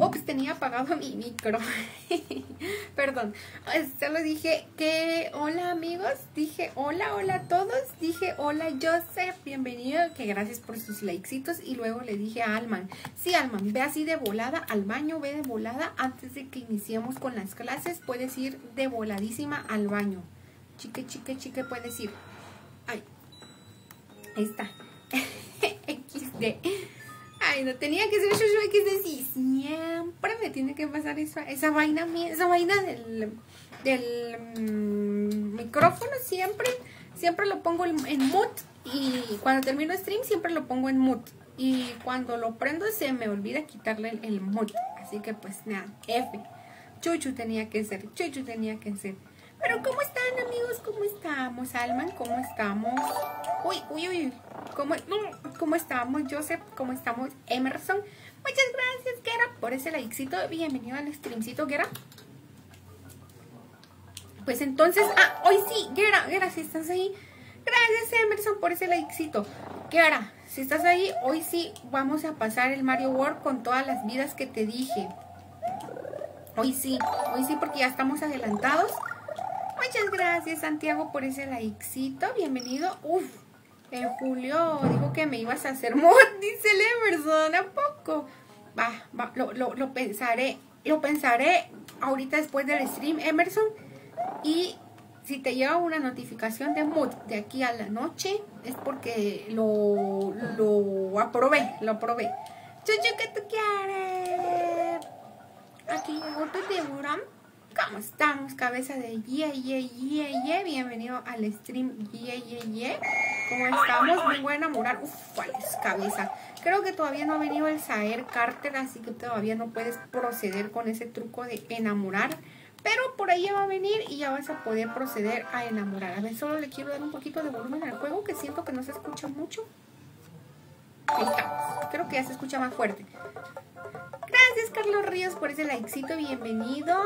Ups, tenía apagado mi micro. Perdón. Solo dije que hola amigos. Dije hola, hola a todos. Dije hola Joseph, bienvenido. Que gracias por sus likecitos. Y luego le dije a Alman. Sí, Alman, ve así de volada al baño, ve de volada. Antes de que iniciemos con las clases, puedes ir de voladísima al baño. Chique, chique, chique, puedes ir. Ay. Ahí está. XD. Ay, no tenía que ser yo XD. Sí, siempre me tiene que pasar esa, esa vaina esa vaina del, del mm, micrófono. Siempre, siempre lo pongo en, mute. Y cuando termino stream, siempre lo pongo en mute. Y cuando lo prendo, se me olvida quitarle el, el mute. Así que, pues nada, F. Chuchu tenía que ser, Chuchu tenía que ser. Pero ¿cómo están amigos? ¿Cómo estamos? Alman, ¿cómo estamos? Uy, uy, uy. ¿Cómo, ¿Cómo estamos, Joseph? ¿Cómo estamos, Emerson? Muchas gracias, Gera, por ese likecito. Bienvenido al streamcito, Gera. Pues entonces, ah, hoy sí, Gera, Gera, si estás ahí. Gracias, Emerson, por ese likecito. Gera, si estás ahí, hoy sí vamos a pasar el Mario World con todas las vidas que te dije. Hoy sí, hoy sí, porque ya estamos adelantados. Muchas gracias, Santiago, por ese likecito. Bienvenido. Uf, en Julio dijo que me ibas a hacer mod, dice Emerson. ¿A poco? Va, va, lo, pensaré. Lo pensaré ahorita después del stream, Emerson. Y si te llega una notificación de mood de aquí a la noche, es porque lo, lo aprobé, lo aprobé. Chuchu, ¿qué tú quieres? Aquí llegó tu tiburón. ¿Cómo estamos? Cabeza de ye, ye, ye, ye. Bienvenido al stream ye, ye, ye. ¿Cómo estamos? Muy buena enamorar. Uf, ¿cuál es cabeza? Creo que todavía no ha venido el Saer Carter, así que todavía no puedes proceder con ese truco de enamorar. Pero por ahí va a venir y ya vas a poder proceder a enamorar. A ver, solo le quiero dar un poquito de volumen al juego, que siento que no se escucha mucho. Ahí estamos. Creo que ya se escucha más fuerte. Gracias, Carlos Ríos, por ese likecito. Bienvenido.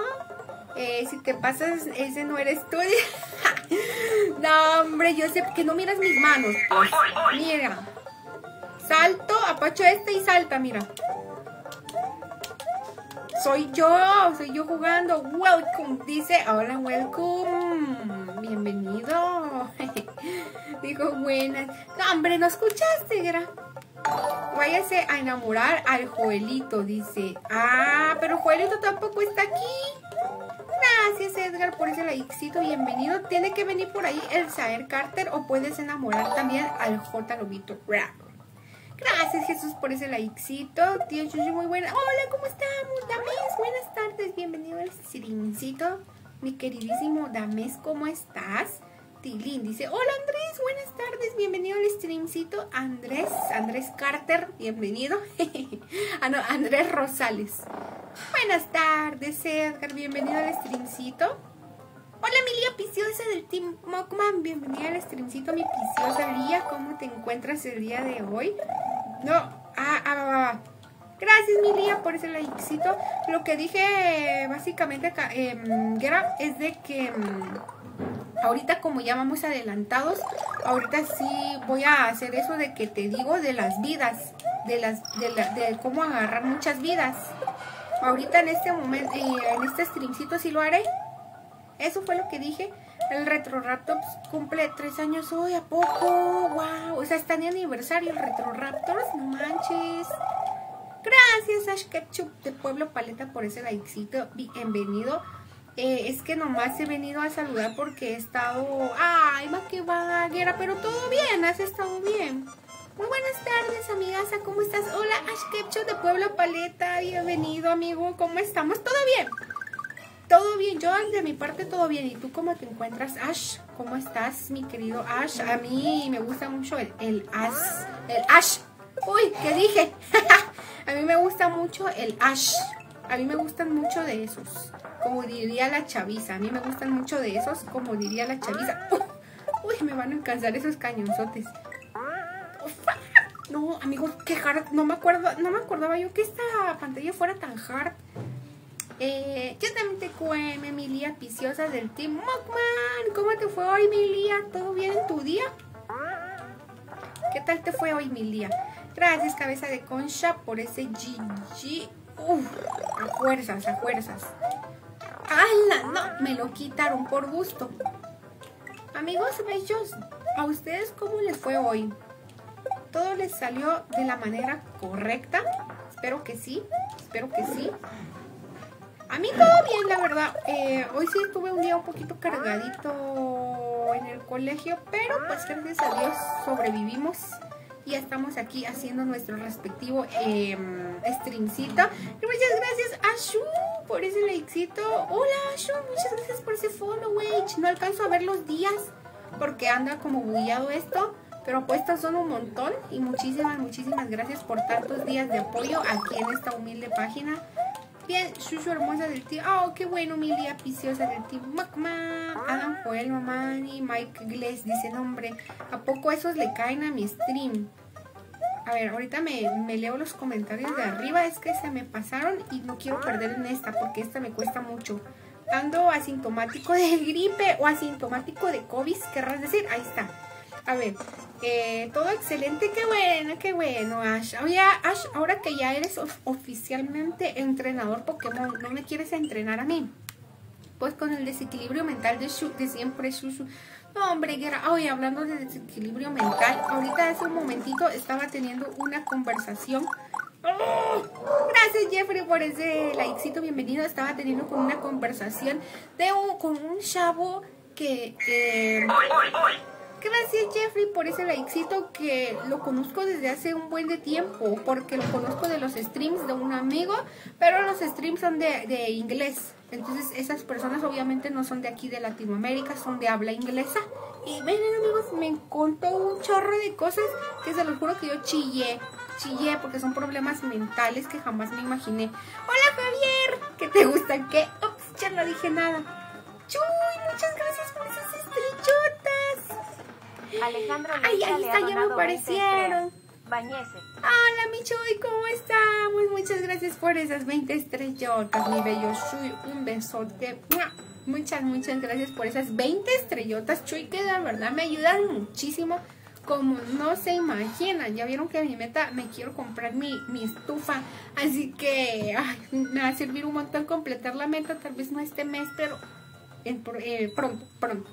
Eh, si te pasas, ese no eres tú. no, hombre, yo sé que no miras mis manos. Pues. Mira. Salto, apacho este y salta, mira. Soy yo, soy yo jugando. Welcome, dice. Hola, welcome. Bienvenido. Dijo buenas. No, hombre, ¿no escuchaste, Gra? Váyase a enamorar al Joelito, dice. Ah, pero Joelito tampoco está aquí. Gracias Edgar por ese likecito, bienvenido. Tiene que venir por ahí el Saer Carter o puedes enamorar también al J Lobito Gracias Jesús por ese likecito. Tío Chuchu, muy buena. Hola, ¿cómo estamos? Dames, buenas tardes. Bienvenido al Sirincito. Mi queridísimo Dames, ¿cómo estás? Tilín dice, hola Andrés, buenas tardes, bienvenido al streamcito. Andrés, Andrés Carter, bienvenido. ah, Andrés Rosales. Buenas tardes, Edgar, bienvenido al streamcito. Hola, mi Lía Piciosa del Team Mockman, bienvenida al streamcito, mi piciosa Lía. ¿Cómo te encuentras el día de hoy? No, ah, ah, ah, ah. Gracias, mi Lía, por ese likecito. Lo que dije, básicamente, acá, eh, es de que... Ahorita como ya vamos adelantados, ahorita sí voy a hacer eso de que te digo de las vidas, de las de, cómo agarrar muchas vidas. Ahorita en este momento, eh, en este streamcito sí lo haré. Eso fue lo que dije. El Retro Raptors cumple tres años hoy, ¿a poco? ¡Wow! O sea, está de aniversario el Retro Raptors, no manches. Gracias, Ash Ketchup de Pueblo Paleta, por ese likecito. Bienvenido. Eh, es que nomás he venido a saludar porque he estado... ¡Ay, más que vaguera! Pero todo bien, has estado bien. Muy buenas tardes, amigas. ¿Cómo estás? Hola, Ash Ketchup de Pueblo Paleta. Bienvenido, amigo. ¿Cómo estamos? ¿Todo bien? Todo bien. Yo, de mi parte, todo bien. ¿Y tú cómo te encuentras, Ash? ¿Cómo estás, mi querido Ash? A mí me gusta mucho el, el Ash. El Ash. Uy, ¿qué dije? a mí me gusta mucho el Ash. A mí me gustan mucho de esos como diría la chaviza. A mí me gustan mucho de esos, como diría la chaviza. Uy, me van a alcanzar esos cañonzotes. No, amigos, qué hard. No me acuerdo, no me acordaba yo que esta pantalla fuera tan hard. Eh, yo también te cueme, Emilia Piciosa del Team Mockman. ¿Cómo te fue hoy, Emilia? ¿Todo bien en tu día? ¿Qué tal te fue hoy, Emilia? Gracias, cabeza de concha, por ese GG Uf, a fuerzas, a fuerzas. ¡Hala! No, me lo quitaron por gusto. Amigos bellos, ¿a ustedes cómo les fue hoy? ¿Todo les salió de la manera correcta? Espero que sí, espero que sí. A mí todo bien, la verdad. Eh, hoy sí estuve un día un poquito cargadito en el colegio, pero pues gracias a Dios sobrevivimos y estamos aquí haciendo nuestro respectivo eh. Y muchas gracias a por ese likecito. Hola Shu, muchas gracias por ese follow, No alcanzo a ver los días porque anda como bullado esto. Pero puestos son un montón y muchísimas, muchísimas gracias por tantos días de apoyo aquí en esta humilde página. Bien, Shushu hermosa del tío. Oh, qué bueno, Milia Piciosa del tío. Macma. Adam Joel, Mamani, Mike Gless. Dice, nombre, ¿a poco esos le caen a mi stream? A ver, ahorita me, me, leo los comentarios de arriba. Es que se me pasaron y no quiero perder en esta porque esta me cuesta mucho. Ando asintomático de gripe o asintomático de COVID, querrás decir. Ahí está. A ver, eh, todo excelente, qué bueno, qué bueno, Ash. Oye, Ash, ahora que ya eres oficialmente entrenador Pokémon, ¿no me quieres entrenar a mí? Pues con el desequilibrio mental de, Shu, de siempre, Shushu. No, hombre, Guerra. Oye, hablando de desequilibrio mental, ahorita hace un momentito estaba teniendo una conversación. ¡Oh! Gracias, Jeffrey, por ese likecito. Bienvenido. Estaba teniendo con una conversación de un, con un chavo que... Eh, Gracias Jeffrey por ese likecito que lo conozco desde hace un buen de tiempo, porque lo conozco de los streams de un amigo, pero los streams son de, inglés. Entonces esas personas obviamente no son de aquí de Latinoamérica, son de habla inglesa. Y ven amigos, me contó un chorro de cosas que se los juro que yo chillé. Chillé porque son problemas mentales que jamás me imaginé. Hola Javier, ¿qué te gusta? ¿Qué? Ups, ya no dije nada. Chuy, muchas gracias por esas estrellotas. Alejandro Ay, ahí está, ya me aparecieron. Bañese. Hola, mi Chuy, ¿cómo estamos? Muchas gracias por esas 20 estrellotas, mi bello Chuy. Un besote. Muchas, muchas gracias por esas 20 estrellotas, Chuy, que de verdad me ayudan muchísimo. Como no se imaginan, ya vieron que mi meta, me quiero comprar mi, mi estufa. Así que me va a servir un montón completar la meta, tal vez no este mes, pero eh, pronto, pronto.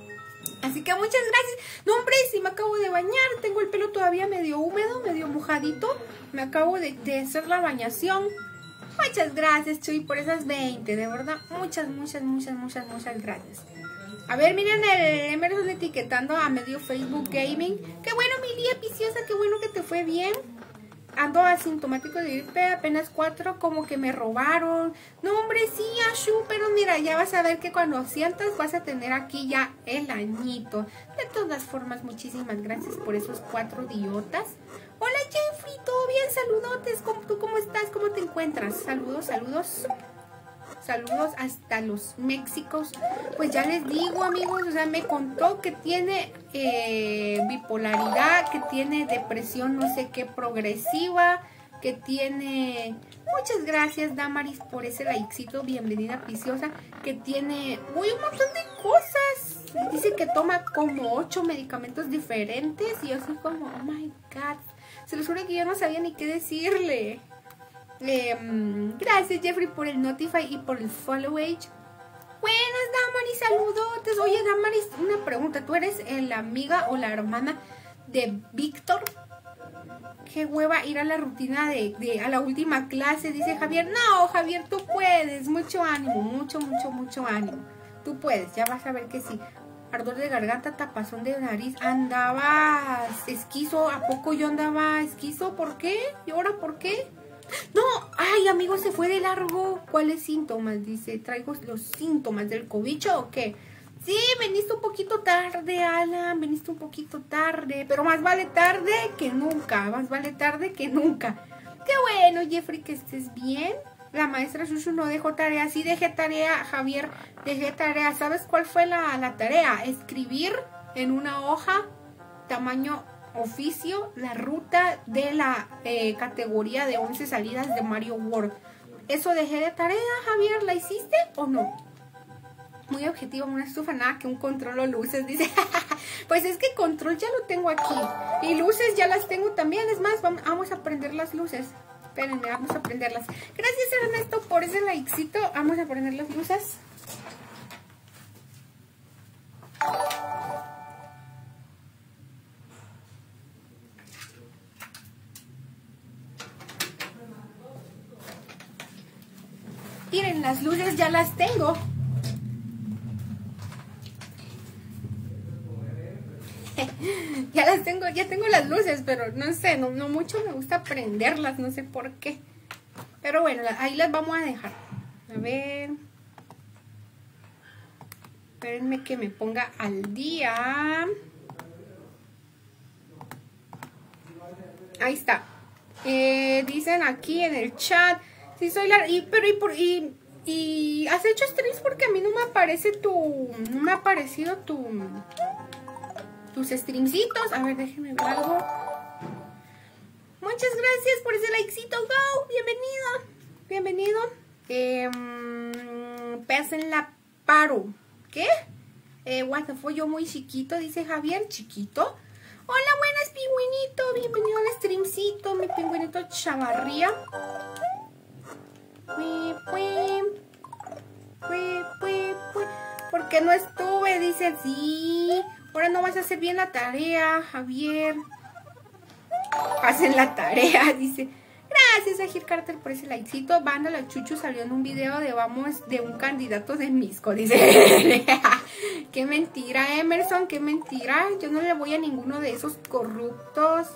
Así que muchas gracias. No, hombre, si me acabo de bañar. Tengo el pelo todavía medio húmedo, medio mojadito. Me acabo de, hacer la bañación. Muchas gracias, Chuy, por esas 20. De verdad, muchas, muchas, muchas, muchas, muchas gracias. A ver, miren el Emerson etiquetando a medio Facebook Gaming. Qué bueno, mi Lía Piciosa, qué bueno que te fue bien ando asintomático de gripe, apenas cuatro, como que me robaron. No, hombre, sí, Ashu, pero mira, ya vas a ver que cuando sientas vas a tener aquí ya el añito. De todas formas, muchísimas gracias por esos cuatro idiotas. Hola, Jeffrey, ¿todo bien? Saludotes, ¿tú cómo estás? ¿Cómo te encuentras? Saludos, saludos. Saludos hasta los Méxicos. Pues ya les digo, amigos, o sea, me contó que tiene eh, bipolaridad, que tiene depresión no sé qué progresiva, que tiene... Muchas gracias, Damaris, por ese likecito. Bienvenida, Piciosa. Que tiene uy, un montón de cosas. Dice que toma como ocho medicamentos diferentes. Y yo soy como, oh my God. Se lo juro que yo no sabía ni qué decirle. Em, gracias Jeffrey por el Notify y por el Follow Age. Buenas Damaris, saludotes. Oye Damaris, una pregunta. ¿Tú eres la amiga o la hermana de Víctor? Qué hueva ir a la rutina de, a la última clase, dice Javier. No, Javier, tú puedes. Mucho ánimo, mucho, mucho, mucho ánimo. Tú puedes, ya vas a ver que sí. Ardor de garganta, tapazón de nariz. Andabas esquizo. ¿A poco yo andaba esquizo? ¿Por qué? ¿Y ahora por qué? No, ay, amigo, se fue de largo. ¿Cuáles síntomas? Dice, ¿traigo los síntomas del cobicho o qué? Sí, veniste un poquito tarde, Alan, veniste un poquito tarde, pero más vale tarde que nunca, más vale tarde que nunca. Qué bueno, Jeffrey, que estés bien. La maestra Shushu no dejó tarea, sí dejé tarea, Javier, dejé tarea. ¿Sabes cuál fue la, la tarea? Escribir en una hoja tamaño oficio la ruta de la eh, categoría de 11 salidas de Mario World. ¿Eso dejé de tarea, Javier? ¿La hiciste o no? Muy objetivo, una estufa, nada que un control o luces. Dice, pues es que control ya lo tengo aquí. Y luces ya las tengo también. Es más, vamos a prender las luces. Espérenme, vamos a prenderlas. Gracias Ernesto por ese likecito. Vamos a poner las luces. Miren, las luces ya las tengo. ya las tengo, ya tengo las luces, pero no sé, no, mucho me gusta prenderlas, no sé por qué. Pero bueno, ahí las vamos a dejar. A ver. Espérenme que me ponga al día. Ahí está. Eh, dicen aquí en el chat. Sí, soy la. Y, pero y por. Y, has hecho streams porque a mí no me aparece tu. No me ha aparecido tu. Tus streamcitos. A ver, déjenme ver algo. Muchas gracias por ese likecito. Go, bienvenido. Bienvenido. Eh, pasen la paro. ¿Qué? Eh, what fue yo muy chiquito, dice Javier, chiquito. Hola, buenas, pingüinito. Bienvenido al streamcito, mi pingüinito chavarría. ¿Por qué no estuve? Dice, sí. Ahora no vas a hacer bien la tarea, Javier. Hacen la tarea, dice. Gracias a Gil Carter por ese likecito. Banda La Chuchu salió en un video de vamos de un candidato de Misco. Dice, qué mentira, Emerson, qué mentira. Yo no le voy a ninguno de esos corruptos.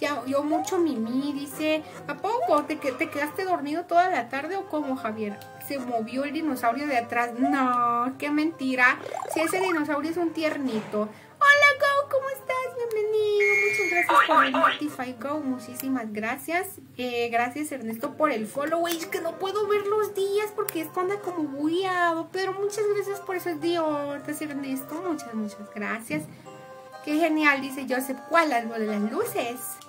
Ya, yo mucho mimi, dice. ¿A poco? ¿Te, ¿Te quedaste dormido toda la tarde o cómo, Javier? Se movió el dinosaurio de atrás. No, qué mentira. Si ese dinosaurio es un tiernito. Hola, Go, ¿cómo estás? Bienvenido. Muchas gracias por el Notify Go. Muchísimas gracias. Eh, gracias, Ernesto, por el follow. Es que no puedo ver los días porque esto anda como bugueado. Pero muchas gracias por esos días, Ernesto. Muchas, muchas gracias. Qué genial, dice Joseph. ¿Cuál? Algo de las luces.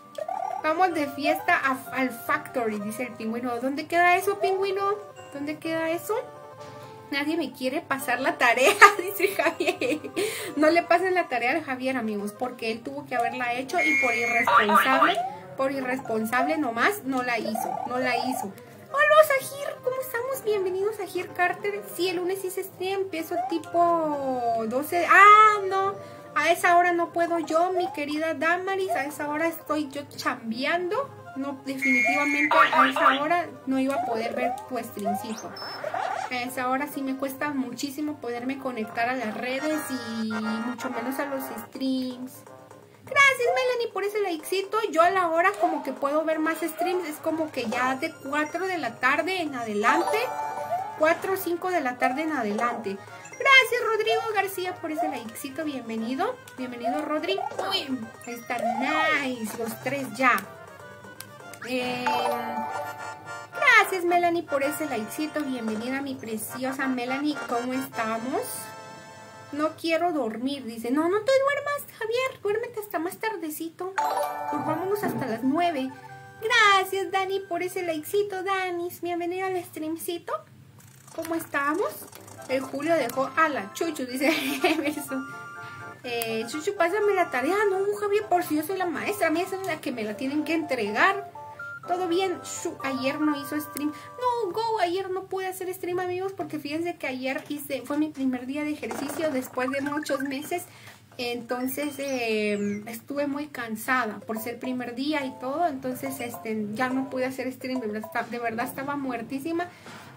Vamos de fiesta al Factory, dice el pingüino. ¿Dónde queda eso, pingüino? ¿Dónde queda eso? Nadie me quiere pasar la tarea, dice Javier. No le pasen la tarea a Javier, amigos, porque él tuvo que haberla hecho y por irresponsable, por irresponsable nomás, no la hizo, no la hizo. Hola, Sahir, ¿cómo estamos? Bienvenidos a Gir Carter. Sí, el lunes hice stream, empiezo tipo 12. Ah, no, a esa hora no puedo yo, mi querida Damaris, a esa hora estoy yo chambeando. No, definitivamente a esa hora no iba a poder ver tu streamcito. A esa hora sí me cuesta muchísimo poderme conectar a las redes y mucho menos a los streams. Gracias Melanie por ese likecito. Yo a la hora como que puedo ver más streams. Es como que ya de 4 de la tarde en adelante. 4 o 5 de la tarde en adelante. Gracias Rodrigo García por ese likecito. Bienvenido. Bienvenido Rodri. Uy, está nice. Los tres ya. Eh, gracias Melanie por ese likecito. Bienvenida mi preciosa Melanie. ¿Cómo estamos? No quiero dormir. Dice, no, no te duermas, Javier. Duérmete hasta más tardecito. Durmámonos hasta las nueve. Gracias, Dani, por ese likecito, Danis. Bienvenida al streamcito. ¿Cómo estamos? El Julio dejó a la Chuchu, dice Emerson. Eh, Chuchu, pásame la tarea. No, Javier, por si yo soy la maestra. A mí esa es la que me la tienen que entregar. Todo bien. ayer no hizo stream. No, Go, ayer no pude hacer stream, amigos, porque fíjense que ayer hice, fue mi primer día de ejercicio después de muchos meses. Entonces eh, estuve muy cansada por ser primer día y todo. Entonces este, ya no pude hacer stream. De verdad estaba muertísima.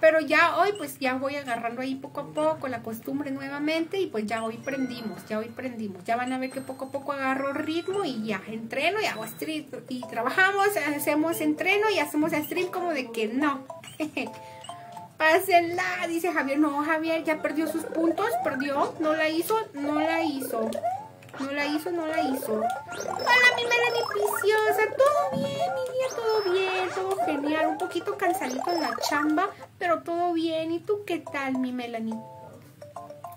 Pero ya hoy pues ya voy agarrando ahí poco a poco la costumbre nuevamente y pues ya hoy prendimos, ya hoy prendimos. Ya van a ver que poco a poco agarro ritmo y ya entreno y hago stream y trabajamos, hacemos entreno y hacemos stream como de que no. Pásenla, dice Javier. No, Javier ya perdió sus puntos, perdió, no la hizo, no la hizo. No la hizo, no la hizo. Hola, mi Melanie preciosa. Todo bien, mi día, todo bien, todo genial. Un poquito cansadito en la chamba, pero todo bien. ¿Y tú qué tal, mi Melanie?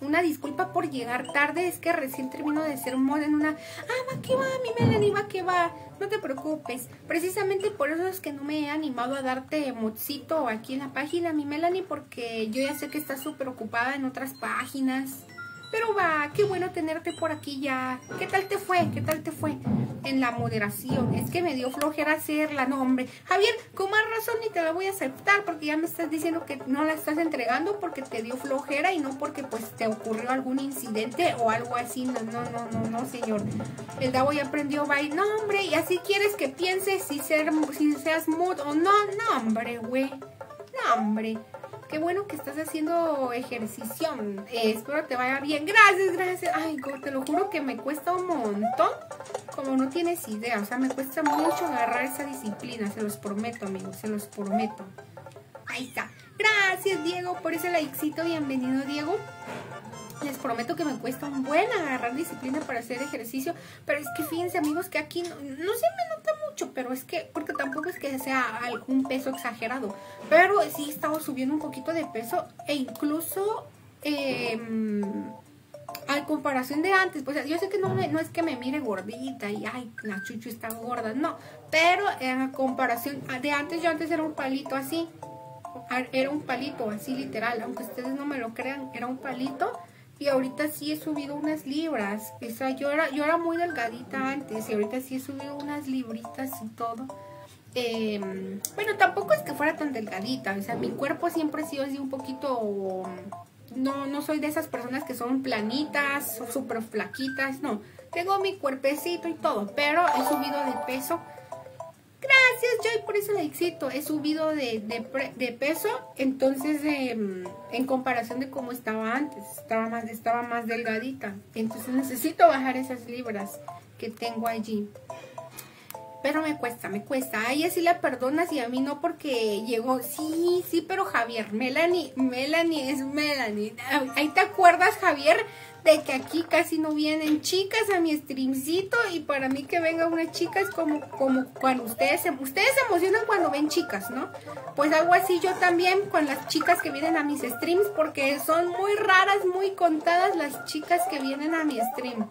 Una disculpa por llegar tarde, es que recién termino de hacer un mod en una... Ah, va que va, mi Melanie, va que va. No te preocupes. Precisamente por eso es que no me he animado a darte modcito aquí en la página, mi Melanie, porque yo ya sé que estás súper ocupada en otras páginas Pero va, qué bueno tenerte por aquí ya. ¿Qué tal te fue? ¿Qué tal te fue? En la moderación. Es que me dio flojera hacerla, no, hombre. Javier, con más razón ni te la voy a aceptar porque ya me estás diciendo que no la estás entregando porque te dio flojera y no porque pues te ocurrió algún incidente o algo así. No, no, no, no, no, señor. El Davo ya aprendió bye. No, hombre, y así quieres que pienses si, ser, si seas mood o no. No, hombre, güey. No, hombre qué bueno que estás haciendo ejercicio. Eh, espero te vaya bien. Gracias, gracias. Ay, te lo juro que me cuesta un montón. Como no tienes idea. O sea, me cuesta mucho agarrar esa disciplina. Se los prometo, amigos. Se los prometo. Ahí está. Gracias, Diego, por ese likecito. Bienvenido, Diego. Les prometo que me cuesta un buen agarrar disciplina para hacer ejercicio. Pero es que fíjense, amigos, que aquí no, no se me nota mucho. Pero es que, porque tampoco es que sea algún peso exagerado. Pero sí he estado subiendo un poquito de peso. E incluso... Eh, a comparación de antes, pues yo sé que no, no es que me mire gordita y ay, la chuchu está gorda, no, pero en comparación de antes, yo antes era un palito así, era un palito así literal, aunque ustedes no me lo crean, era un palito y ahorita sí he subido unas libras. O sea, yo era, yo era muy delgadita antes y ahorita sí he subido unas libritas y todo. Em, bueno, tampoco es que fuera tan delgadita. O sea, mi cuerpo siempre ha sido así un poquito... No, no soy de esas personas que son planitas, súper flaquitas, no. Tengo mi cuerpecito y todo, pero he subido de peso Gracias, Joy, por ese likecito. He subido de, peso, entonces em, en comparación de cómo estaba antes, estaba más, estaba más delgadita. Entonces necesito bajar esas libras que tengo allí. Pero me cuesta, me cuesta. A ella sí la perdonas y a mí no porque llegó. Sí, sí, pero Javier, Melanie, Melanie es Melanie. Ahí te acuerdas, Javier, de que aquí casi no vienen chicas a mi streamcito y para mí que venga una chica es como, como cuando ustedes se, ustedes se emocionan cuando ven chicas, ¿no? Pues algo así yo también con las chicas que vienen a mis streams porque son muy raras, muy contadas las chicas que vienen a mi stream.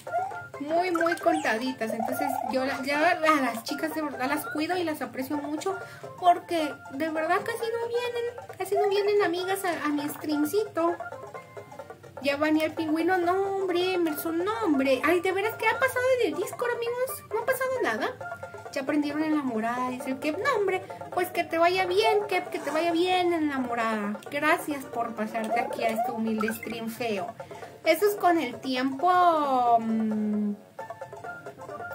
Muy, muy contaditas. Entonces yo ya a las chicas de verdad las cuido y las aprecio mucho porque de verdad casi no vienen, casi no vienen amigas a, a mi streamcito. Ya bañé el pingüino. No, hombre, Emerson, no, hombre. Ay, ¿de veras qué ha pasado en el Discord, amigos? ¿No ha pasado nada? Ya aprendieron enamorada. Dice que, no, hombre, pues que te vaya bien, que, que te vaya bien enamorada. Gracias por pasarte aquí a este humilde stream feo. Eso es con el tiempo... Mmm,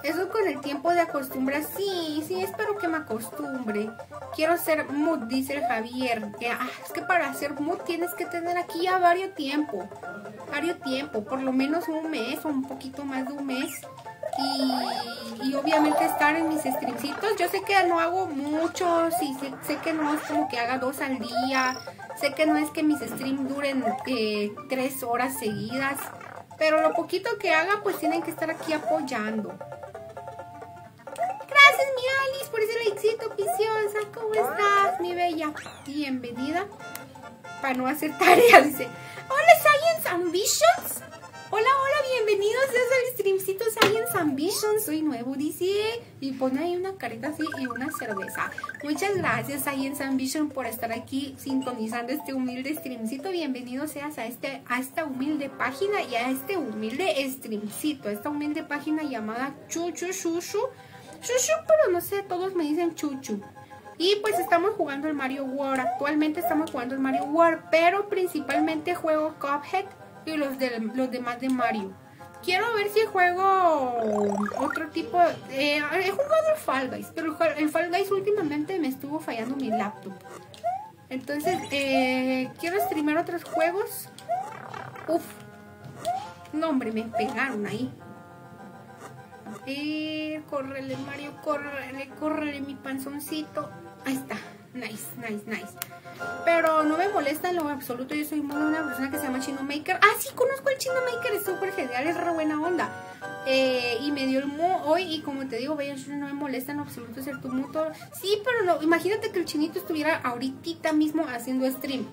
eso con el tiempo de acostumbrar, sí, sí, espero que me acostumbre. Quiero ser mood, dice el Javier. Ah, es que para ser mood tienes que tener aquí ya varios tiempo. Varios tiempo, por lo menos un mes o un poquito más de un mes. Y, obviamente estar en mis streamcitos. Yo sé que no hago muchos y sé, que no es como que haga dos al día. Sé que no es que mis streams duren eh, tres horas seguidas. Pero lo poquito que haga, pues tienen que estar aquí apoyando. ¿Cómo estás, mi bella? Bienvenida. Para no hacer tarea, dice. Hola, Science Ambitions. Hola, hola, bienvenidos a el streamcito Science Ambitions. Soy nuevo, dice. Y pone ahí una carita así y una cerveza. Muchas gracias, Science Ambition, por estar aquí sintonizando este humilde streamcito. Bienvenido seas a, este, a esta humilde página y a este humilde streamcito. Esta humilde página llamada Chuchu Shushu Chuchu, pero no sé, todos me dicen Chuchu. Y pues estamos jugando el Mario World. Actualmente estamos jugando el Mario World, pero principalmente juego Cuphead y los, de, los demás de Mario. Quiero ver si juego otro tipo de... he jugado el Fall Guys, pero el Fall Guys últimamente me estuvo fallando mi laptop. Entonces, eh, quiero streamar otros juegos. Uf. No, hombre, me pegaron ahí. Eh, córrele, Mario, córrele, córrele mi panzoncito. Ahí está. Nice, nice, nice. Pero no me molesta en lo absoluto. Yo soy muy una persona que se llama Chino Maker. Ah, sí, conozco al Chino Maker. Es súper genial, es re buena onda. Eh, y me dio el mu hoy. Y como te digo, vaya, no me molesta en lo absoluto ser tu muto. Sí, pero no. Imagínate que el chinito estuviera ahorita mismo haciendo stream.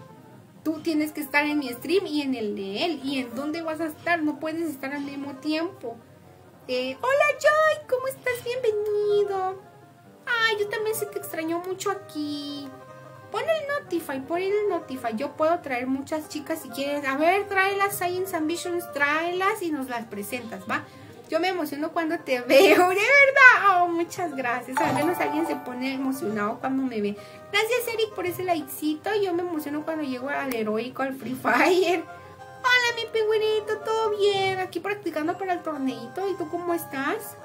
Tú tienes que estar en mi stream y en el de él. ¿Y en dónde vas a estar? No puedes estar al mismo tiempo. Eh, hola Joy, ¿cómo estás? Bienvenido. Ay, yo también sé que extrañó mucho aquí. Pon el Notify, pon el Notify. Yo puedo traer muchas chicas si quieres. A ver, tráelas Science Ambitions, tráelas y nos las presentas, ¿va? Yo me emociono cuando te veo, de verdad. Oh, muchas gracias. Al menos alguien se pone emocionado cuando me ve. Gracias, Eric, por ese likecito. Yo me emociono cuando llego al heroico, al Free Fire. Hola, mi pingüinito, ¿todo bien? Aquí practicando para el torneito. ¿Y tú cómo estás?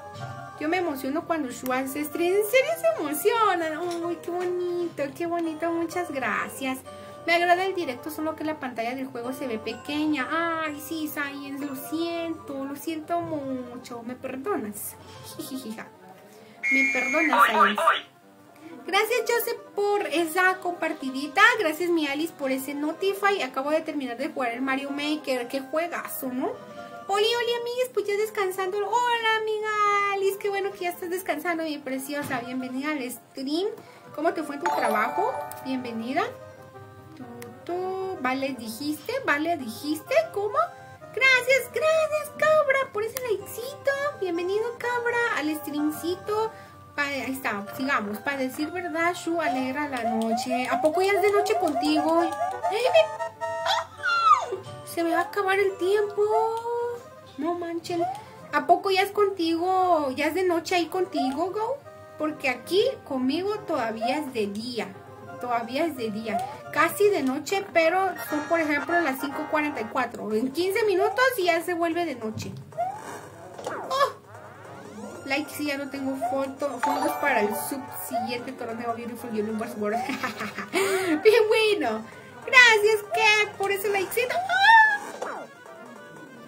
Yo me emociono cuando Shu hace stream. En serio se emocionan. Uy, qué bonito, qué bonito. Muchas gracias. Me agrada el directo, solo que la pantalla del juego se ve pequeña. Ay, sí, Science, lo siento, lo siento mucho. ¿Me perdonas? Me perdonas, Science. Gracias, Joseph, por esa compartidita. Gracias, mi Alice, por ese Notify. Acabo de terminar de jugar el Mario Maker. Qué juegazo, ¿no? Oli, oli, amigas, pues ya descansando. Hola, amiga Alice, qué bueno que ya estás descansando, mi preciosa. Bienvenida al stream. ¿Cómo te fue tu trabajo? Bienvenida. Tú. Vale, dijiste, vale, dijiste. ¿Cómo? Gracias, gracias, cabra, por ese likecito. Bienvenido, cabra, al streamcito. Ahí está, sigamos. Para decir verdad, Shu alegra la noche. ¿A poco ya es de noche contigo? Se me va a acabar el tiempo. No manchen. ¿A poco ya es contigo? ¿Ya es de noche ahí contigo, Go? Porque aquí conmigo todavía es de día. Todavía es de día. Casi de noche, pero son por ejemplo las 5.44. En 15 minutos ya se vuelve de noche. Oh. Like si ya no tengo foto, fondos para el subsiguiente torneo Beautiful Universe World. Bien bueno. Gracias, Kat, por ese likecito. ¡Ah!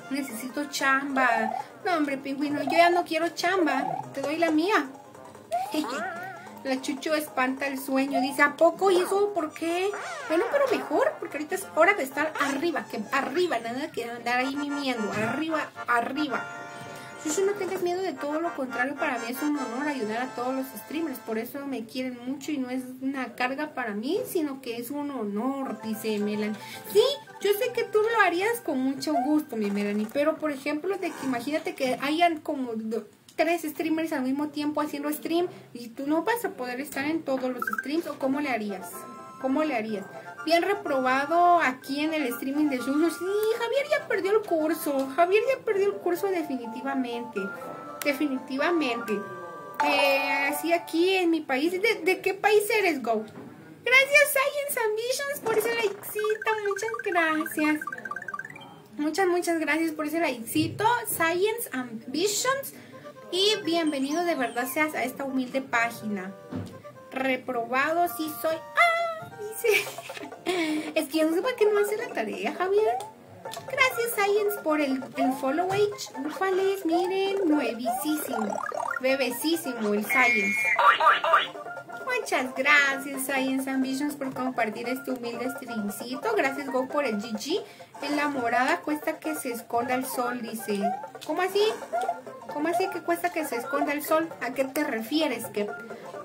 Necesito chamba. No, hombre, pingüino, yo ya no quiero chamba. Te doy la mía. La Chucho espanta el sueño. Dice, ¿a poco? ¿Y eso por qué? Bueno, pero mejor, porque ahorita es hora de estar arriba. Que arriba, nada que andar ahí mimiendo. Arriba, arriba. Chucho, no tengas miedo de todo lo contrario. Para mí es un honor ayudar a todos los streamers. Por eso me quieren mucho y no es una carga para mí, sino que es un honor, dice Melanie. Sí, yo sé que tú lo harías con mucho gusto, mi Melanie. Pero, por ejemplo, de que imagínate que hayan como tres streamers al mismo tiempo haciendo stream y tú no vas a poder estar en todos los streams o cómo le harías cómo le harías bien reprobado aquí en el streaming de Yuyu sí Javier ya perdió el curso Javier ya perdió el curso definitivamente definitivamente eh, así aquí en mi país ¿De, ¿de, qué país eres Go? gracias Science Ambitions por ese likecito muchas gracias muchas muchas gracias por ese likecito Science Ambitions y bienvenido de verdad seas a esta humilde página. Reprobado sí soy. ¡Ah! Dice. Es que yo no sé para qué no hace la tarea, Javier. Gracias, Science, por el, el follow age. Ufales, miren, nuevísimo. Bebecísimo el Science. Muchas gracias, Science Ambitions, por compartir este humilde streamcito. Gracias, Go, por el GG. En la morada cuesta que se esconda el sol, dice. ¿Cómo así? ¿Cómo así que cuesta que se esconda el sol? ¿A qué te refieres? ¿Que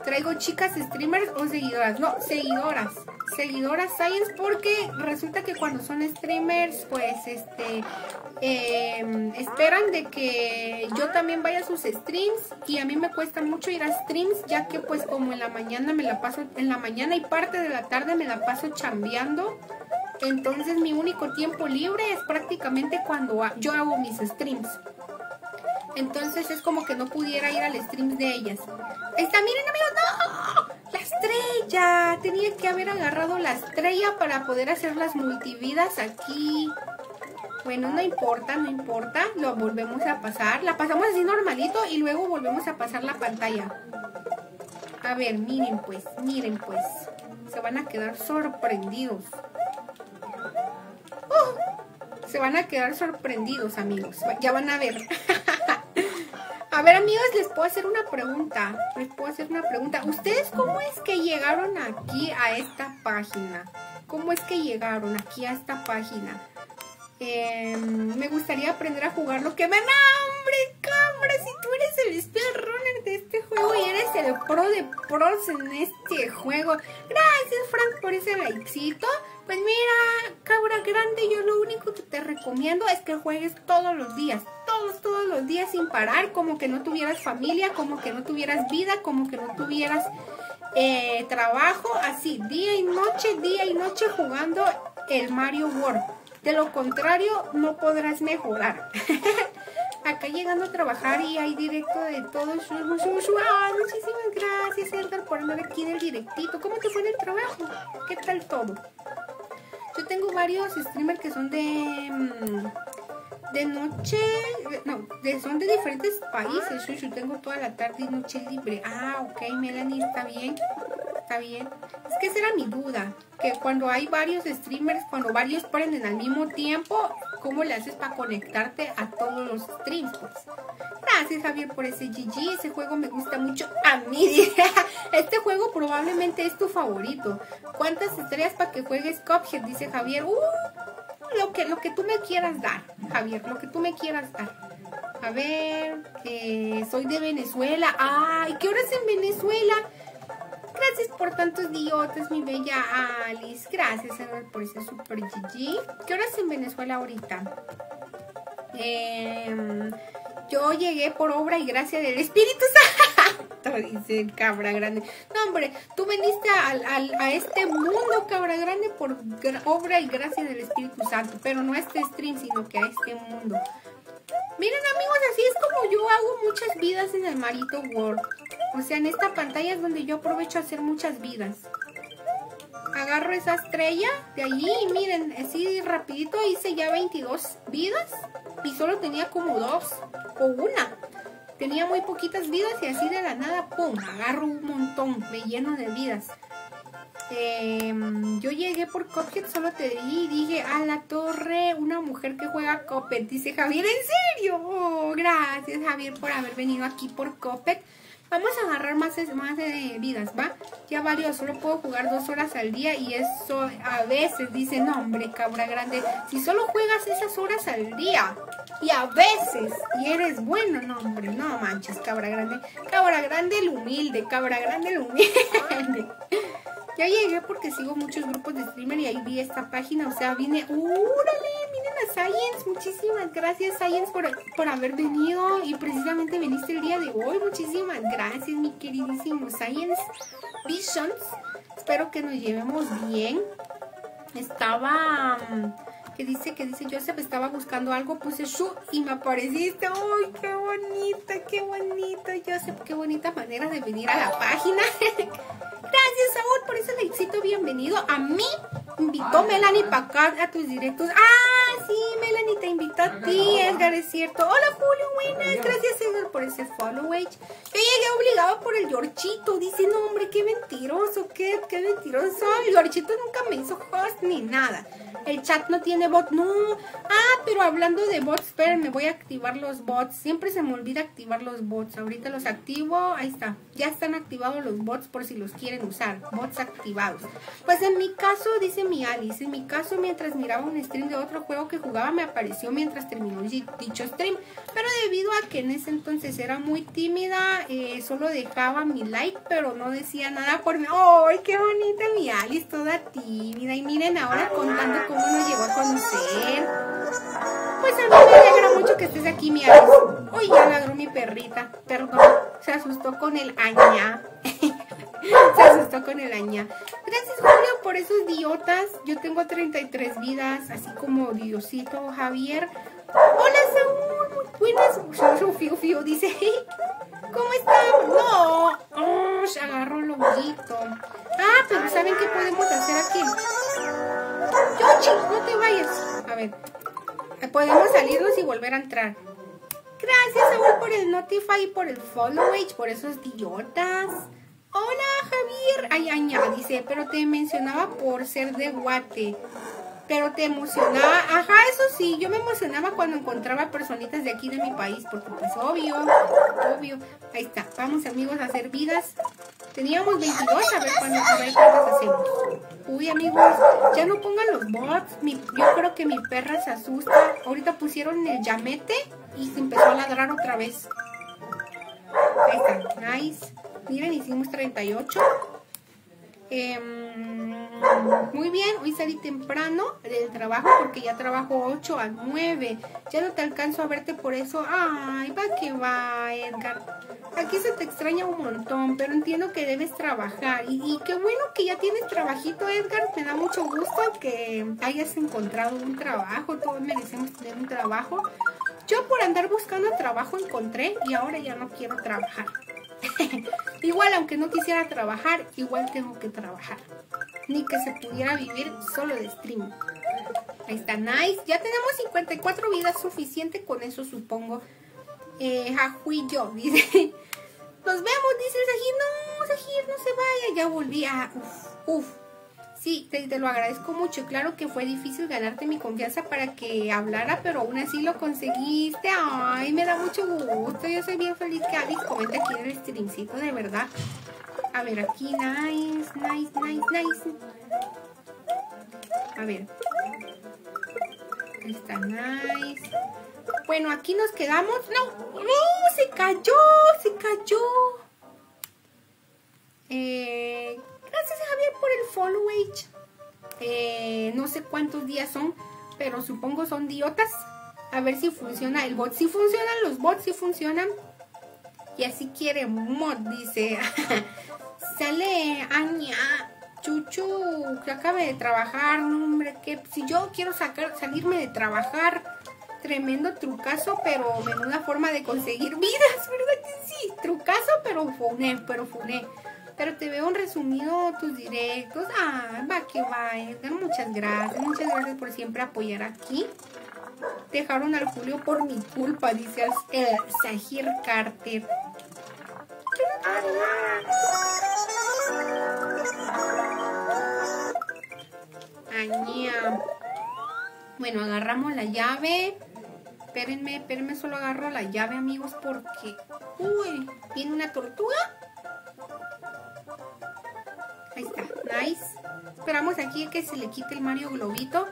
traigo chicas streamers o seguidoras? No, seguidoras. Seguidoras Science porque resulta que cuando son streamers, pues, este, eh, esperan de que yo también vaya a sus streams y a mí me cuesta mucho ir a streams ya que pues como en la mañana me la paso, en la mañana y parte de la tarde me la paso chambeando. Entonces mi único tiempo libre es prácticamente cuando yo hago mis streams. Entonces es como que no pudiera ir al stream de ellas. Está, miren amigos, no, la estrella. Tenía que haber agarrado la estrella para poder hacer las multividas aquí. Bueno, no importa, no importa. Lo volvemos a pasar. La pasamos así normalito y luego volvemos a pasar la pantalla. A ver, miren pues, miren pues. Se van a quedar sorprendidos. Uh, se van a quedar sorprendidos, amigos. Ya van a ver. A ver, amigos, les puedo hacer una pregunta. Les puedo hacer una pregunta. ¿Ustedes cómo es que llegaron aquí a esta página? ¿Cómo es que llegaron aquí a esta página? Eh, me gustaría aprender a jugar lo que me... ¡No, hombre, cámara! Si tú eres el speedrunner de este juego y eres el pro de pros en este juego. Gracias, Frank, por ese likecito. Pues mira, cabra grande, yo lo único que te recomiendo es que juegues todos los días. Todos, todos los días sin parar. Como que no tuvieras familia, como que no tuvieras vida, como que no tuvieras eh, trabajo así, día y noche, día y noche jugando el Mario World. De lo contrario, no podrás mejorar. Acá llegando a trabajar y hay directo de todo. Ah, muchísimas gracias, Edgar, por andar aquí en el directito. ¿Cómo te fue en el trabajo? ¿Qué tal todo? Yo tengo varios streamers que son de... mm, de noche, no, son de diferentes países. Yo tengo toda la tarde y noche libre. Ah, ok, Melanie, está bien. Está bien. Es que esa era mi duda. Que cuando hay varios streamers, cuando varios prenden al mismo tiempo, ¿cómo le haces para conectarte a todos los streams? Pues? Gracias, Javier, por ese GG. Ese juego me gusta mucho a mí. Este juego probablemente es tu favorito. ¿Cuántas estrellas para que juegues Cuphead? Dice Javier. Uh, lo que, lo que tú me quieras dar, Javier, lo que tú me quieras dar. A ver, que soy de Venezuela. Ay, ¿qué horas en Venezuela? Gracias por tantos diotas, mi bella Alice. Gracias, Edward, por ese super GG. ¿Qué horas en Venezuela ahorita? Em, yo llegué por obra y gracia del Espíritu Santo, dice cabra grande. No, hombre, tú veniste al- al- a este mundo, cabra grande, por obra y gracia del Espíritu Santo. Pero no a este stream, sino que a este mundo. Miren, amigos, así es como yo hago muchas vidas en el Marito World. O sea, en esta pantalla es donde yo aprovecho a hacer muchas vidas. Agarro esa estrella de allí y miren, así rapidito hice ya 22 vidas y solo tenía como dos o una. Tenía muy poquitas vidas y así de la nada, ¡pum! Agarro un montón, me lleno de vidas. Em, yo llegué por Cuphead, solo te di y dije, a la torre, una mujer que juega Cuphead. Dice Javier, ¿en serio? Oh, gracias Javier por haber venido aquí por Cuphead. Vamos a agarrar más, más de vidas, ¿va? Ya varios, solo puedo jugar dos horas al día y eso a veces dice, no hombre, cabra grande, si solo juegas esas horas al día y a veces y eres bueno, no hombre, no manches, cabra grande. Cabra grande el humilde, cabra grande el humilde. Ya llegué porque sigo muchos grupos de streamer y ahí vi esta página. O sea, vine. ¡Órale! Miren a Science. Muchísimas gracias, Science, por, por haber venido. Y precisamente viniste el día de hoy. Muchísimas gracias, mi queridísimo Science Visions. Espero que nos llevemos bien. Estaba. mm, Que dice, que dice Joseph, estaba buscando algo, puse Shu y me apareciste. ¡Ay, qué bonita, qué bonita, Joseph! Qué bonita manera de venir a la página. Gracias, Saúl, por ese likecito. Bienvenido. A mí invitó Melanie para acá a tus directos. Ah, sí, Melanie te invitó a ti, Edgar, es cierto. Hola, Julio, buenas. Gracias, Edgar, por ese follow, Yo llegué obligado por el Yorchito. Dice, no, hombre, qué mentiroso, qué, qué mentiroso. El Yorchito nunca me hizo host ni nada. El chat no tiene bot. No. Ah, pero hablando de bots, esperen, me voy a activar los bots. Siempre se me olvida activar los bots. Ahorita los activo. Ahí está. Ya están activados los bots por si los quieren usar. Bots activados. Pues en mi caso, dice mi Alice, en mi caso, mientras miraba un stream de otro juego que jugaba, me apareció mientras terminó di- dicho stream. Pero debido a que en ese entonces era muy tímida, eh, solo dejaba mi like, pero no decía nada por mí. ¡Ay, qué bonita mi Alice! Toda tímida. Y miren ahora contando cómo nos llegó a conocer. Pues a mí me alegra mucho que estés aquí, mi Alice. Uy, ya ladró mi perrita. Perdón, se asustó con el aña. se asustó con el aña. Gracias, Julio, por esos diotas. Yo tengo 33 vidas, así como Diosito Javier. Hola, buenas. Fiu, fiu, fiu, dice. ¿Cómo están? No. Oh, agarró el hoyito. Ah, pero ¿saben qué podemos hacer aquí? Yoshi, no te vayas. A ver, podemos salirnos y volver a entrar. Gracias, Saúl, por el Notify y por el Follow Age, por esos idiotas. Hola, Javier. Ay, aña, dice, pero te mencionaba por ser de Guate. Pero te emocionaba. Ajá, eso sí, yo me emocionaba cuando encontraba personitas de aquí de mi país, porque pues obvio, obvio. Ahí está, vamos amigos a hacer vidas. Teníamos 22, a ver cuándo, a ver hacemos. Uy, amigos, ya no pongan los bots. Yo creo que mi perra se asusta. Ahorita pusieron el llamete y se empezó a ladrar otra vez. Ahí está, nice. Miren, hicimos 38. Em, Muy bien, hoy salí temprano del trabajo porque ya trabajo 8 a 9. Ya no te alcanzo a verte por eso. Ay, va que va, Edgar. Aquí se te extraña un montón, pero entiendo que debes trabajar. Y, qué bueno que ya tienes trabajito, Edgar. Me da mucho gusto que hayas encontrado un trabajo. Todos merecemos tener un trabajo. Yo por andar buscando trabajo encontré y ahora ya no quiero trabajar. igual, aunque no quisiera trabajar, igual tengo que trabajar. Ni que se pudiera vivir solo de stream. Ahí está, nice. Ya tenemos 54 vidas, suficiente con eso, supongo. Eh, yo, dice. Nos vemos, dice el Sajir. No, Sajir, no se vaya. Ya volví a... Uf, uf. Sí, te, lo agradezco mucho. Claro que fue difícil ganarte mi confianza para que hablara, pero aún así lo conseguiste. Ay, me da mucho gusto. Yo soy bien feliz que Alice comente aquí en el streamcito, de verdad. A ver, aquí, nice, nice, nice, nice. A ver. Está nice. Bueno, aquí nos quedamos. ¡No! ¡No! ¡Se cayó! ¡Se cayó! Eh, gracias Javier por el follow eh, no sé cuántos días son, pero supongo son diotas. A ver si funciona el bot. Si funcionan los bots, si funcionan. Y así quiere mod, dice. Sale Aña. Chuchu, que acabe de trabajar, no, hombre, que si yo quiero sacar, salirme de trabajar, tremendo trucazo, pero menuda forma de conseguir vidas, ¿verdad que sí? Trucazo, pero funé, pero funé. Pero te veo un resumido tus directos. Ah, va que va, Edgar. Muchas gracias. Muchas gracias por siempre apoyar aquí. Dejaron al Julio por mi culpa, dice el Sahir Carter. Aña. Bueno, agarramos la llave. Espérenme, espérenme, solo agarro la llave, amigos, porque... Uy, ¿viene una tortuga? Ahí está, nice. Esperamos aquí que se le quite el Mario Globito.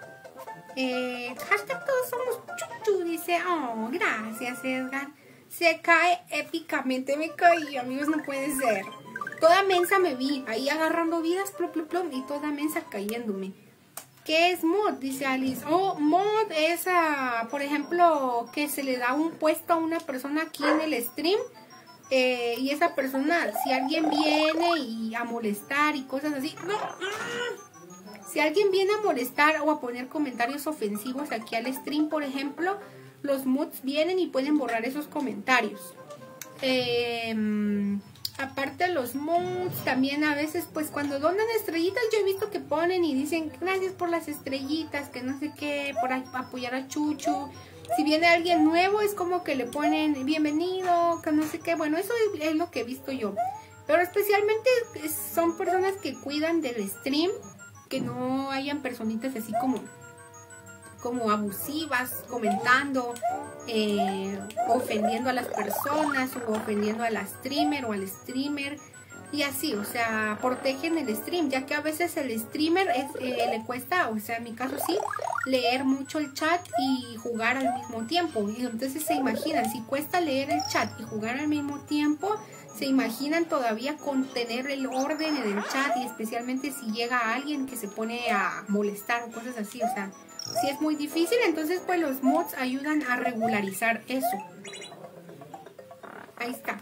Eh, hashtag todos somos chuchu, dice. Oh, gracias, Edgar. Se cae épicamente, me caí, amigos, no puede ser. Toda mensa me vi, ahí agarrando vidas, plum, plum, plum, y toda mensa cayéndome. ¿Qué es mod? Dice Alice. Oh, mod es, uh, por ejemplo, que se le da un puesto a una persona aquí en el stream. Eh, y esa persona, si alguien viene y a molestar y cosas así, no. Si alguien viene a molestar o a poner comentarios ofensivos aquí al stream, por ejemplo, los mods vienen y pueden borrar esos comentarios. Eh, aparte los mods, también a veces, pues cuando donan estrellitas, yo he visto que ponen y dicen gracias por las estrellitas, que no sé qué, por apoyar a Chuchu. Si viene alguien nuevo, es como que le ponen bienvenido, que no sé qué. Bueno, eso es, lo que he visto yo. Pero especialmente son personas que cuidan del stream, que no hayan personitas así como como abusivas, comentando, eh, ofendiendo a las personas o ofendiendo al streamer o al streamer y así, o sea, protegen el stream, ya que a veces el streamer es, eh, le cuesta, o sea, en mi caso sí, leer mucho el chat y jugar al mismo tiempo. Y entonces se imaginan, si cuesta leer el chat y jugar al mismo tiempo, se imaginan todavía contener el orden en el chat y especialmente si llega alguien que se pone a molestar o cosas así, o sea, si es muy difícil, entonces pues los mods ayudan a regularizar eso. Ahí está.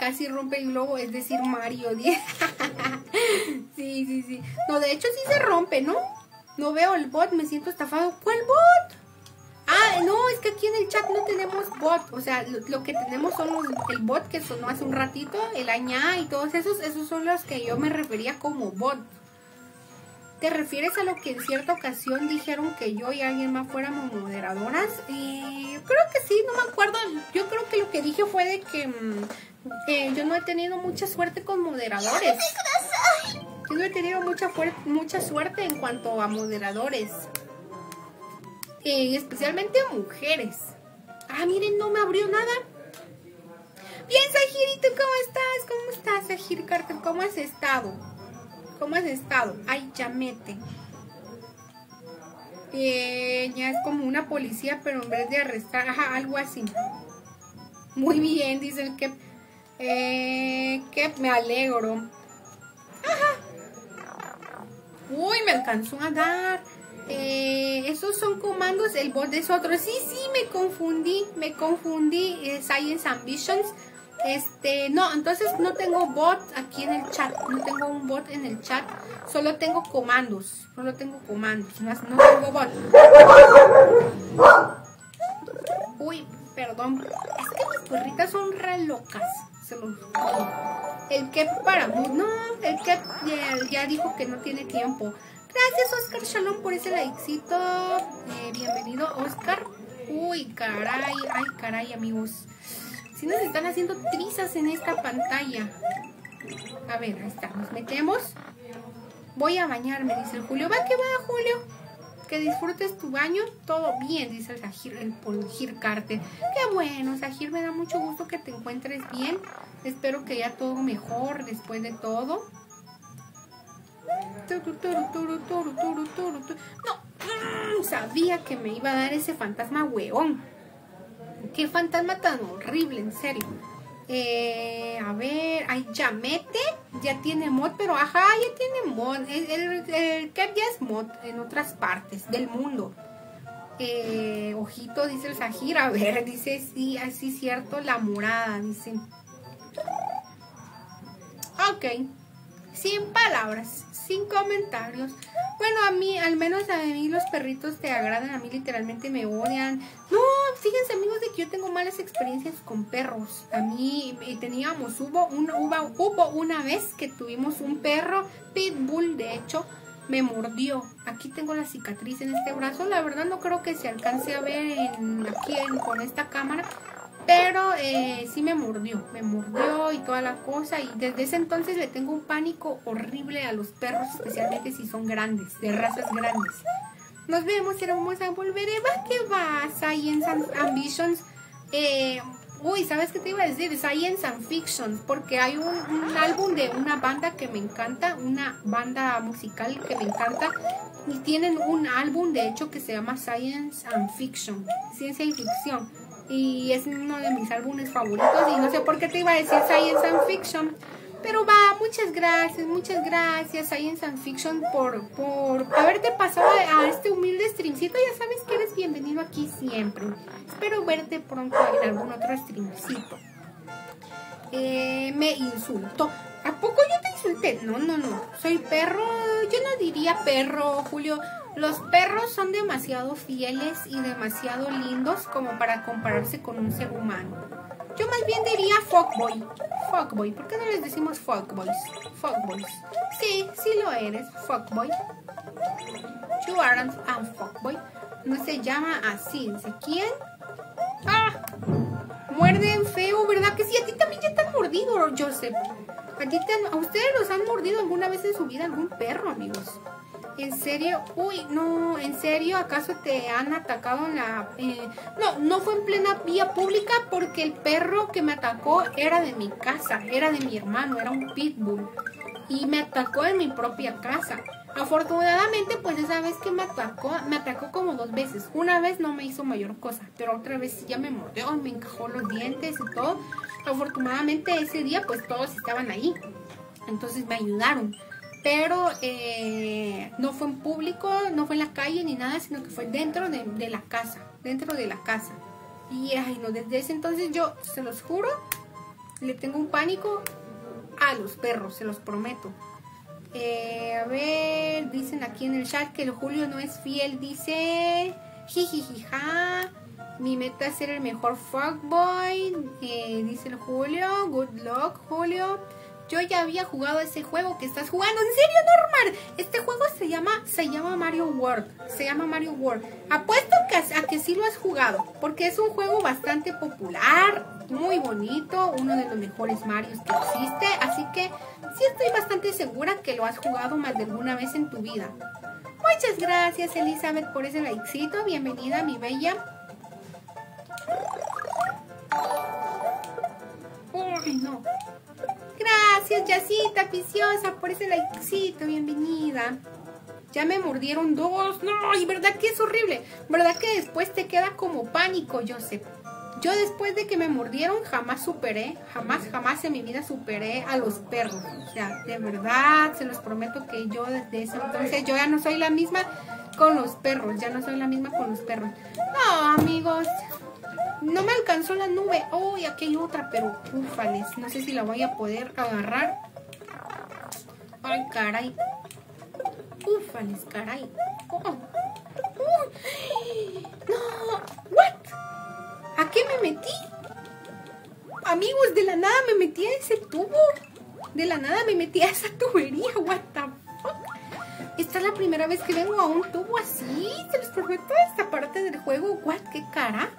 Casi rompe el globo, es decir, Mario 10. sí, sí, sí. No, de hecho sí se rompe, ¿no? No veo el bot, me siento estafado. ¿Cuál bot? Ah, no, es que aquí en el chat no tenemos bot. O sea, lo, que tenemos son el bot que sonó hace un ratito, el añá y todos esos. Esos son los que yo me refería como bot. ¿Te refieres a lo que en cierta ocasión dijeron que yo y alguien más fuéramos moderadoras? Eh, creo que sí, no me acuerdo. Yo creo que lo que dije fue de que mm, eh, yo no he tenido mucha suerte con moderadores. Yo no he tenido mucha, mucha suerte en cuanto a moderadores. Eh, especialmente a mujeres. Ah, miren, no me abrió nada. Bien, Sajirito, ¿cómo estás? ¿Cómo estás, Sajir Carter? ¿Cómo has estado? ¿Cómo has estado? Ay, chamete. Eh, ya es como una policía, pero en vez de arrestar, ajá, algo así. Muy bien, dice el que... Eh, me alegro. Ajá. Uy, me alcanzó a dar. Eh, esos son comandos, el bot es otro. Sí, sí, me confundí, me confundí. Science Ambitions. Este, no, entonces no tengo bot aquí en el chat. No tengo un bot en el chat. Solo tengo comandos. Solo tengo comandos. No, no tengo bot. Uy, perdón. Es que mis perritas son re locas. Se juro. El que para no, el que ya, ya dijo que no tiene tiempo. Gracias, Oscar Shalom, por ese likecito. Eh, bienvenido, Oscar. Uy, caray, ay, caray, amigos. Si nos están haciendo trizas en esta pantalla. A ver, ahí está, nos metemos. Voy a bañarme, dice el Julio. Va que va, Julio. Que disfrutes tu baño. Todo bien, dice el Sajir, el Polgir Carter. Qué bueno, Sajir, me da mucho gusto que te encuentres bien. Espero que ya todo mejor después de todo. No, sabía que me iba a dar ese fantasma hueón. Qué fantasma tan horrible, en serio. Eh, a ver, hay Yamete, ya tiene mod, pero ajá, ya tiene mod. El, el, Kev ya es mod en otras partes del mundo. Eh, ojito, dice el Sajir, a ver, dice sí, así cierto, la morada, dice. Ok, sin palabras, sin comentarios. Bueno, a mí, al menos a mí los perritos te agradan, a mí literalmente me odian. No, fíjense amigos de que yo tengo malas experiencias con perros. A mí eh, teníamos, hubo, un, hubo, hubo una vez que tuvimos un perro, pitbull de hecho, me mordió. Aquí tengo la cicatriz en este brazo. La verdad no creo que se alcance a ver en, aquí en, con esta cámara. Pero eh, sí me mordió, me mordió y toda la cosa. Y desde ese entonces le tengo un pánico horrible a los perros, especialmente si son grandes, de razas grandes. Nos vemos y vamos a volver. Va que va, Science Ambitions. Eh, uy, ¿sabes qué te iba a decir? Science and Fiction, porque hay un, un, álbum de una banda que me encanta, una banda musical que me encanta, y tienen un álbum de hecho que se llama Science and Fiction, ciencia y ficción, y es uno de mis álbumes favoritos, y no sé por qué te iba a decir Science and Fiction, pero va, muchas gracias, muchas gracias Science and Fiction por, por haberte pasado a este humilde streamcito. Ya sabes que eres bienvenido aquí siempre. Espero verte pronto en algún otro streamcito. Eh, me insultó. ¿A poco yo te insulté? No, no, no. Soy perro. Yo no diría perro, Julio. Los perros son demasiado fieles y demasiado lindos como para compararse con un ser humano. Yo más bien diría fuckboy. Fuckboy. ¿Por qué no les decimos fuckboys? Fuckboys. Sí, sí lo eres. Fuckboy. You aren't a fuckboy. No se llama así. ¿Dice quién? ¡Ah! Muerden feo, ¿verdad que sí? A ti también ya te han mordido, Joseph. ¿A, ti te han, ¿A ustedes los han mordido alguna vez en su vida algún perro, amigos? ¿En serio? Uy, no, ¿en serio? ¿Acaso te han atacado en la... Eh, no, no fue en plena vía pública porque el perro que me atacó era de mi casa, era de mi hermano, era un pitbull. Y me atacó en mi propia casa. Afortunadamente, pues esa vez que me atacó, me atacó como dos veces. Una vez no me hizo mayor cosa, pero otra vez ya me mordió, me encajó los dientes y todo. Afortunadamente ese día, pues todos estaban ahí. Entonces me ayudaron pero eh, no fue en público, no fue en la calle ni nada, sino que fue dentro de, la casa, dentro de la casa. Y ay, no, desde ese entonces yo, se los juro, le tengo un pánico a los perros, se los prometo. Eh, a ver, dicen aquí en el chat que el Julio no es fiel, dice jijijija. Mi meta es ser el mejor fuckboy, eh, dice el Julio. Good luck, Julio yo ya había jugado ese juego que estás jugando. ¿En serio, Normal? Este juego se llama, se llama Mario World. Se llama Mario World. Apuesto que, a que sí lo has jugado. Porque es un juego bastante popular, muy bonito, uno de los mejores Marios que existe. Así que sí estoy bastante segura que lo has jugado más de alguna vez en tu vida. Muchas gracias, Elizabeth, por ese likecito. Bienvenida, mi bella. Uy, no. Gracias, Yacita Piciosa, por ese likecito. Bienvenida. Ya me mordieron dos. No, y verdad que es horrible. Verdad que después te queda como pánico, Joseph. Yo después de que me mordieron jamás superé, jamás, jamás en mi vida superé a los perros. O sea, de verdad, se los prometo que yo desde ese entonces yo ya no soy la misma con los perros, ya no soy la misma con los perros. No, amigos, no me alcanzó la nube. Uy, aquí hay otra, pero ufales. No sé si la voy a poder agarrar. Ay, caray. Ufales, caray. Oh. Uy. No. What? ¿A qué me metí? Amigos, de la nada me metí a ese tubo. De la nada me metí a esa tubería. What? Esta es la primera vez que vengo a un tubo así. Se los prometo esta parte del juego. What? ¿Qué cara?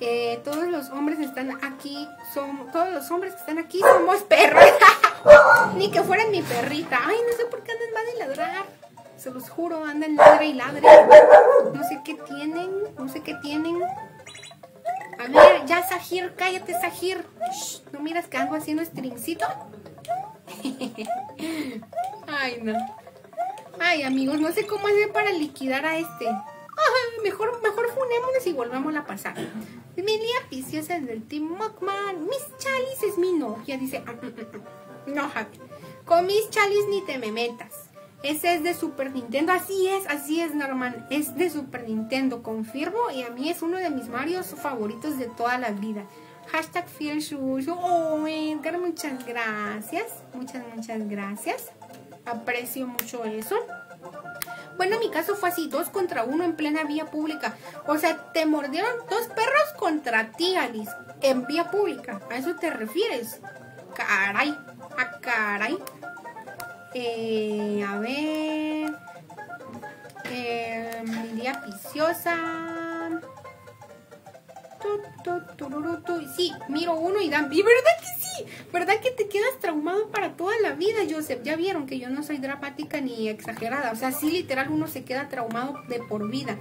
Eh, todos los hombres están aquí, son, todos los hombres que están aquí somos perros. Ni que fueran mi perrita. Ay, no sé por qué andan mal de ladrar. Se los juro, andan ladre y ladre. No sé qué tienen, no sé qué tienen. A ver, ya Sahir, cállate Sahir. ¿No miras que ando haciendo streamcito? Ay, no. Ay, amigos, no sé cómo hacer para liquidar a este. Ay, mejor, mejor funémonos y volvamos a pasar. Emilia Piciosa del Team Mockman. Miss Chalice es mi novia. Dice, "Ah, mm, mm". no, Javi. Con Miss Chalice ni te me metas. Ese es de Super Nintendo. Así es, así es, Norman. Es de Super Nintendo, confirmo. Y a mí es uno de mis Marios favoritos de toda la vida. Hashtag Fiel. Oh, Edgar, muchas gracias. Muchas, muchas gracias. Aprecio mucho eso. Bueno, mi caso fue así, dos contra uno en plena vía pública. O sea, te mordieron dos perros contra ti, Alice, en vía pública. ¿A eso te refieres? Caray, a caray. Eh, a ver. Eh, mi día viciosa. Tu. Sí, miro uno y dan. ¿Y verdad que sí? ¿Verdad que te quedas traumado para toda la vida, Joseph? Ya vieron que yo no soy dramática ni exagerada. O sea, sí, literal, uno se queda traumado de por vida.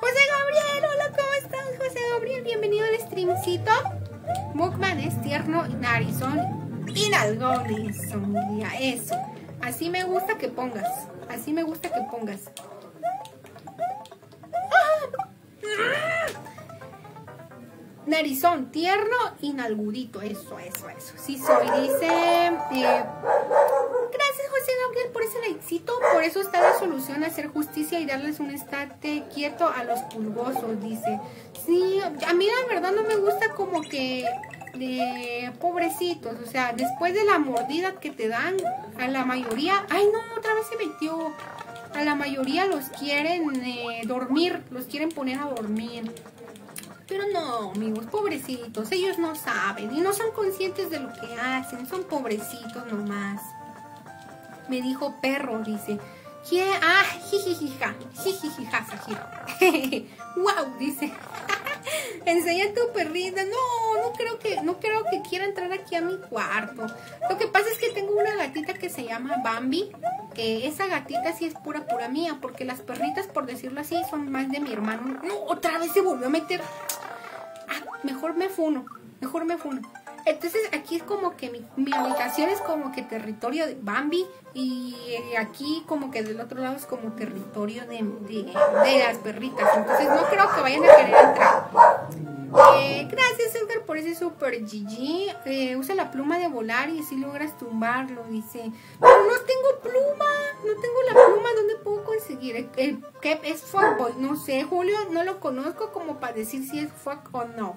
José Gabriel, hola, ¿cómo estás, José Gabriel? Bienvenido al streamcito. Mukman es tierno, narizón y nalgones, familia. Eso. Así me gusta que pongas. Así me gusta que pongas. Narizón, tierno y nalgudito. Eso, eso, eso. Sí soy. Dice. eh, gracias, José Gabriel, por ese likecito. Por eso está la solución hacer justicia y darles un estate quieto a los pulgosos. Dice. Sí, a mí la verdad no me gusta como que. De pobrecitos, o sea, después de la mordida que te dan, a la mayoría, ay no, otra vez se metió, a la mayoría los quieren eh, dormir, los quieren poner a dormir. Pero no, amigos, pobrecitos, ellos no saben y no son conscientes de lo que hacen, son pobrecitos nomás. Me dijo perro, dice. ¿Qué? Ah, jijijija, jijijija, wow, dice. Enseña tu perrita. No, no creo que, no creo que quiera entrar aquí a mi cuarto. Lo que pasa es que tengo una gatita que se llama Bambi. Que esa gatita sí es pura, pura mía. Porque las perritas, por decirlo así, son más de mi hermano. No, otra vez se volvió a meter. Ah, mejor me funo. Mejor me funo. Entonces aquí es como que mi, mi habitación es como que territorio de Bambi y aquí como que del otro lado es como territorio de, de, de las perritas. Entonces no creo que vayan a querer entrar. Eh, gracias Edgar por ese super GG. Eh, usa la pluma de volar y así logras tumbarlo, dice. Pero no tengo pluma, no tengo la pluma, ¿dónde puedo conseguir? Que es fuckboy, no sé, Julio, no lo conozco como para decir si es fuck o no.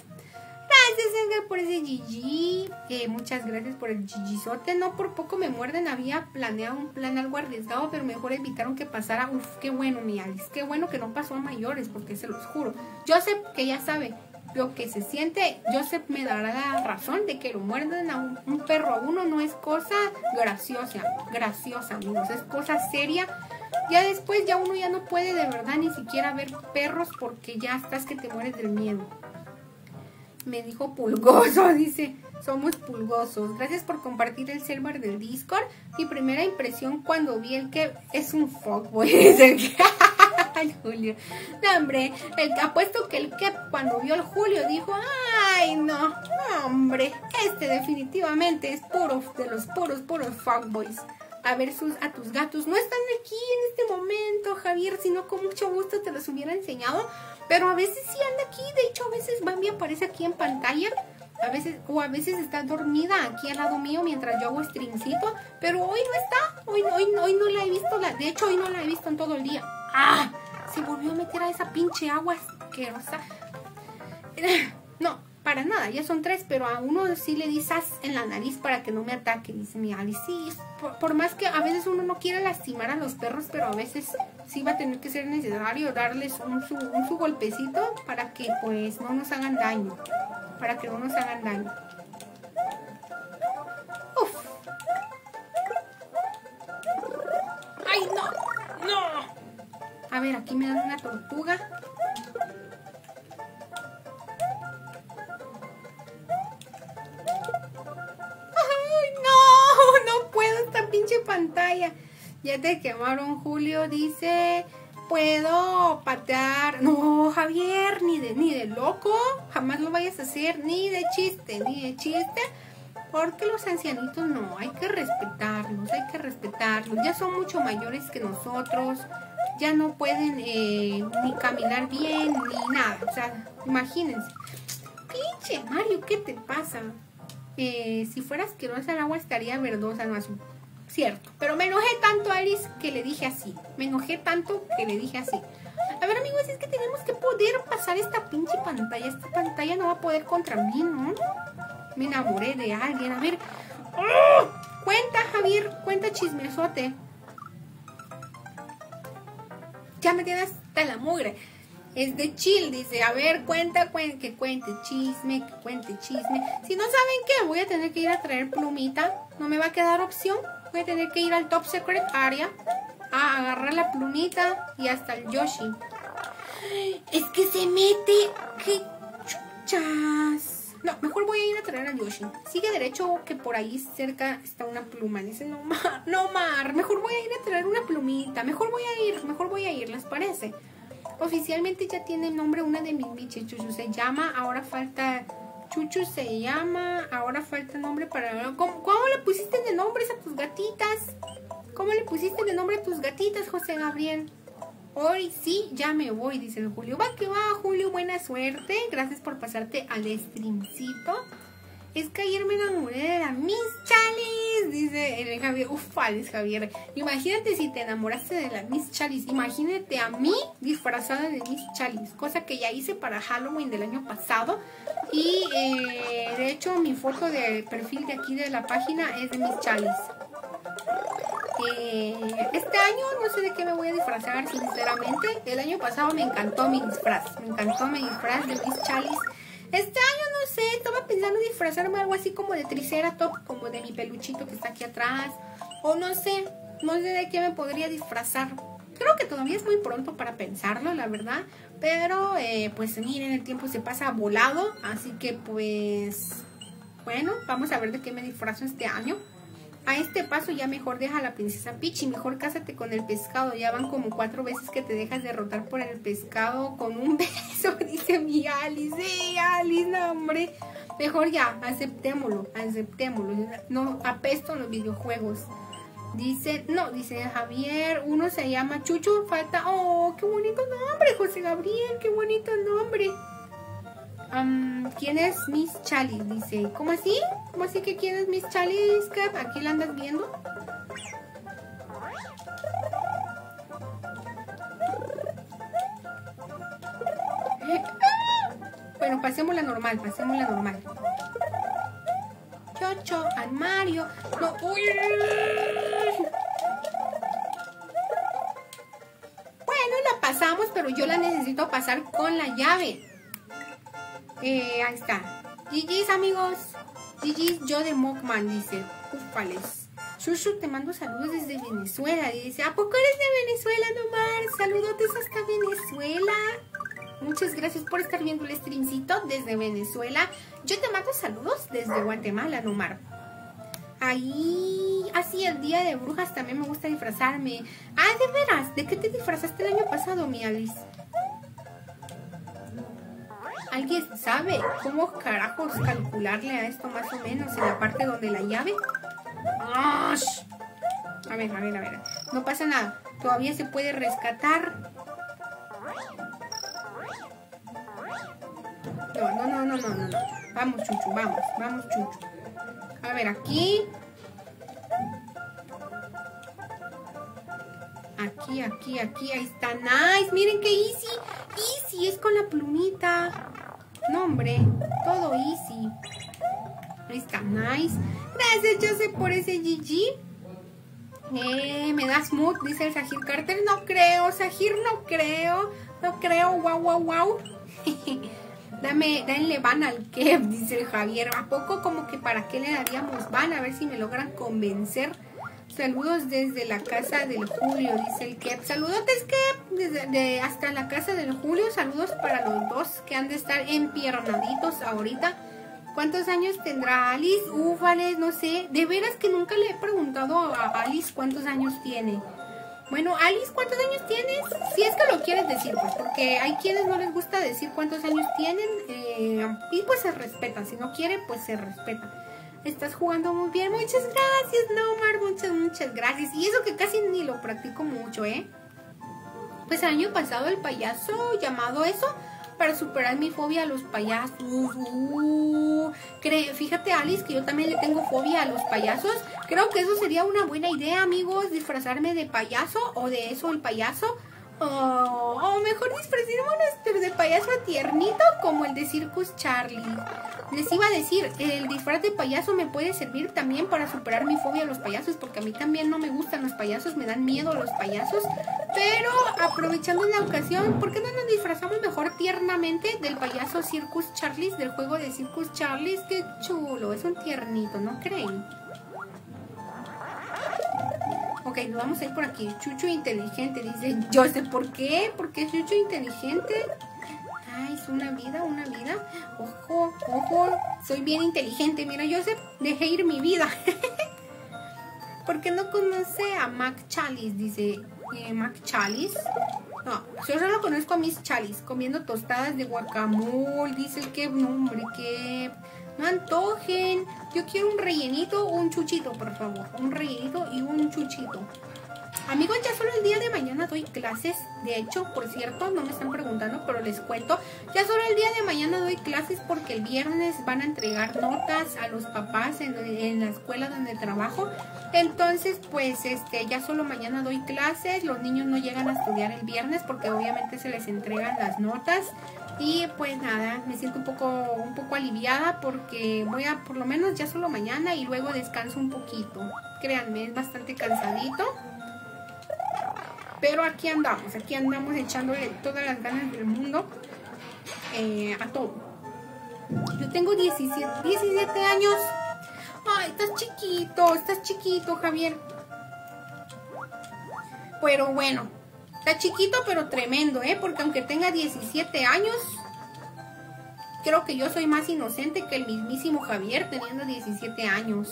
Gracias Edgar por ese GG. Muchas gracias por el GGzote. No por poco me muerden. Había planeado un plan algo arriesgado, pero mejor evitaron que pasara. Uf, qué bueno, mi Alice. Qué bueno que no pasó a mayores, porque se los juro. Joseph, que ya sabe lo que se siente, Joseph me dará la razón de que lo muerden a un perro a uno no es cosa graciosa, graciosa, amigos. Es cosa seria. Ya después ya uno ya no puede de verdad ni siquiera ver perros porque ya estás que te mueres del miedo me dijo pulgoso, dice, somos pulgosos. Gracias por compartir el server del Discord. Mi primera impresión cuando vi el que es un fuckboy. Ay, Julio. No, hombre, el, apuesto que el que cuando vio el Julio dijo, ay, no, no, hombre, este definitivamente es puro, de los puros, puros fuckboys. A ver sus, a tus gatos. No están aquí en este momento, Javier, sino con mucho gusto te los hubiera enseñado. Pero a veces sí anda aquí, de hecho a veces Bambi aparece aquí en pantalla. A veces, o a veces está dormida aquí al lado mío mientras yo hago streamcito. Pero hoy no está, hoy, hoy, hoy no la he visto, la, de hecho hoy no la he visto en todo el día. ¡Ah! Se volvió a meter a esa pinche agua asquerosa. No, para nada, ya son tres, pero a uno sí le disas en la nariz para que no me ataque, dice mi Alice. Por, más que a veces uno no quiere lastimar a los perros, pero a veces sí va a tener que ser necesario darles un su, un su golpecito para que pues no nos hagan daño, para que no nos hagan daño. Uf. ¡Ay, no! ¡No! A ver, aquí me dan una tortuga. Pinche pantalla. Ya te quemaron, Julio. Dice, puedo patear. No, Javier, ni de, ni de loco. Jamás lo vayas a hacer, ni de chiste, ni de chiste. Porque los ancianitos no, hay que respetarlos, hay que respetarlos. Ya son mucho mayores que nosotros. Ya no pueden eh, ni caminar bien, ni nada. O sea, imagínense. Pinche Mario, ¿qué te pasa? Eh, si fuera asquerosa el agua estaría verdosa, no azul cierto. Pero me enojé tanto, Alice, que le dije así. Me enojé tanto que le dije así. A ver, amigos, es que tenemos que poder pasar esta pinche pantalla. Esta pantalla no va a poder contra mí, ¿no? Me enamoré de alguien. A ver. ¡Oh! Cuenta, Javier. Cuenta chismesote. Ya me tienes hasta la mugre. Es de chill, dice. A ver, cuenta, cuenta, que cuente chisme, que cuente chisme. Si no saben qué, voy a tener que ir a traer plumita. No me va a quedar opción voy a tener que ir al Top Secret Area a agarrar la plumita y hasta el Yoshi. Es que se mete. ¡Qué chuchas! No, mejor voy a ir a traer al Yoshi. Sigue derecho que por ahí cerca está una pluma. Dice, no, Mar, no, Mar. Mejor voy a ir a traer una plumita. Mejor voy a ir, mejor voy a ir, ¿les parece? Oficialmente ya tiene nombre una de mis biches, Se llama, ahora falta Chuchu se llama. Ahora falta nombre para. ¿Cómo, ¿Cómo, le pusiste de nombres a tus gatitas? ¿Cómo le pusiste de nombre a tus gatitas, José Gabriel? Hoy sí, ya me voy, dice el Julio. Va que va, Julio, buena suerte. Gracias por pasarte al streamcito. Es que ayer me enamoré de la Miss Chalice, dice el Javier. Ufales, Javier. Imagínate si te enamoraste de la Miss Chalice. Imagínate a mí disfrazada de Miss Chalice, cosa que ya hice para Halloween del año pasado. Y eh, de hecho, mi foto de perfil de aquí de la página es de Miss Chalice. Eh, este año no sé de qué me voy a disfrazar, sinceramente. El año pasado me encantó mi disfraz. Me encantó mi disfraz de Miss Chalice. Este año no sé, estaba pensando disfrazarme algo así como de Triceratops, como de mi peluchito que está aquí atrás. O no sé, no sé de qué me podría disfrazar. Creo que todavía es muy pronto para pensarlo, la verdad. Pero eh, pues miren, el tiempo se pasa volado. Así que pues bueno, vamos a ver de qué me disfrazo este año. A este paso ya mejor deja a la princesa Peach y mejor cásate con el pescado. Ya van como cuatro veces que te dejas derrotar por el pescado con un beso, dice mi Alice. Sí, Alice, no, hombre. Mejor ya, aceptémoslo, aceptémoslo. No apesto los videojuegos. Dice, no, dice Javier, uno se llama Chucho, falta, oh, qué bonito nombre, José Gabriel, qué bonito nombre. ¿Quién es Miss Chalice? Dice, ¿cómo así? ¿Cómo así que quién es Miss Chalice? ¿Aquí la andas viendo? Bueno, pasemos la normal, pasemos la normal. Chocho, al Mario. No, uy. Bueno, la pasamos, pero yo la necesito pasar con la llave. Eh, ahí está. GG's, amigos. GG's, yo de Mockman, dice. Ufales. Shushu, te mando saludos desde Venezuela. Dice, ¿a poco eres de Venezuela, Nomar? Saludotes hasta Venezuela. Muchas gracias por estar viendo el streamcito desde Venezuela. Yo te mando saludos desde Guatemala, Nomar. Ahí, así el día de brujas también me gusta disfrazarme. Ah, de veras, ¿de qué te disfrazaste el año pasado, mi Alice? ¿Alguien sabe cómo carajos calcularle a esto más o menos en la parte donde la llave? ¡Ash! A ver, a ver, a ver. No pasa nada. Todavía se puede rescatar. No, no, no, no, no, no. Vamos, Chuchu, vamos, vamos, Chuchu. A ver, aquí. Aquí, aquí, aquí, ahí está. Nice, miren qué easy. Easy, es con la plumita. No, hombre, todo easy. Está, nice. Gracias, Joseph, por ese GG. Eh, me das mood, dice el Sahir Carter. No creo, Sahir, no creo. No creo, wow, wow, wow. Dame, denle van al Kev, dice el Javier. ¿A poco como que para qué le daríamos van? A ver si me logran convencer. Saludos desde la casa del Julio, dice el Kev. Saludos, Kev, desde de hasta la casa del Julio. Saludos para los dos que han de estar empiernaditos ahorita. ¿Cuántos años tendrá Alice? Ufales, no sé. De veras que nunca le he preguntado a Alice cuántos años tiene. Bueno, Alice, ¿cuántos años tienes? Si es que lo quieres decir, pues, porque hay quienes no les gusta decir cuántos años tienen eh, y pues se respeta. Si no quiere, pues se respeta. Estás jugando muy bien. Muchas gracias, Nomar. Muchas, muchas gracias. Y eso que casi ni lo practico mucho, ¿eh? Pues el año pasado el payaso llamado eso para superar mi fobia a los payasos. Uh, fíjate, Alice, que yo también le tengo fobia a los payasos. Creo que eso sería una buena idea, amigos, disfrazarme de payaso o de eso el payaso. O, o mejor disfrazarme de payaso tiernito como el de Circus Charlie. Les iba a decir, el disfraz de payaso me puede servir también para superar mi fobia a los payasos, porque a mí también no me gustan los payasos, me dan miedo los payasos. Pero aprovechando la ocasión, ¿por qué no nos disfrazamos mejor tiernamente del payaso Circus Charlie, del juego de Circus Charlie? Qué chulo, es un tiernito, ¿no creen? Ok, nos vamos a ir por aquí. Chucho inteligente, dice yo sé por qué, porque es Chucho inteligente. Ay, es una vida, una vida. Ojo, ojo, soy bien inteligente. Mira, Joseph, dejé ir mi vida. ¿Por qué no conoce a Mac Chalice? Dice eh, Mac Chalice. No, yo solo conozco a Miss Chalice comiendo tostadas de guacamole. Dice que nombre, que no antojen. Yo quiero un rellenito o un chuchito, por favor. Un rellenito y un chuchito. Amigos, ya solo el día de mañana doy clases. De hecho, por cierto, no me están preguntando, pero les cuento. Ya solo el día de mañana doy clases porque el viernes van a entregar notas a los papás en, en la escuela donde trabajo. Entonces, pues, este, ya solo mañana doy clases. Los niños no llegan a estudiar el viernes porque obviamente se les entregan las notas. Y pues nada, me siento un poco, un poco aliviada porque voy a por lo menos ya solo mañana y luego descanso un poquito. Créanme, es bastante cansadito. Pero aquí andamos, aquí andamos echándole todas las ganas del mundo eh, a todo. Yo tengo 17, 17 años. Ay, estás chiquito, estás chiquito, Javier. Pero bueno, está chiquito pero tremendo, ¿eh? Porque aunque tenga 17 años, creo que yo soy más inocente que el mismísimo Javier teniendo 17 años.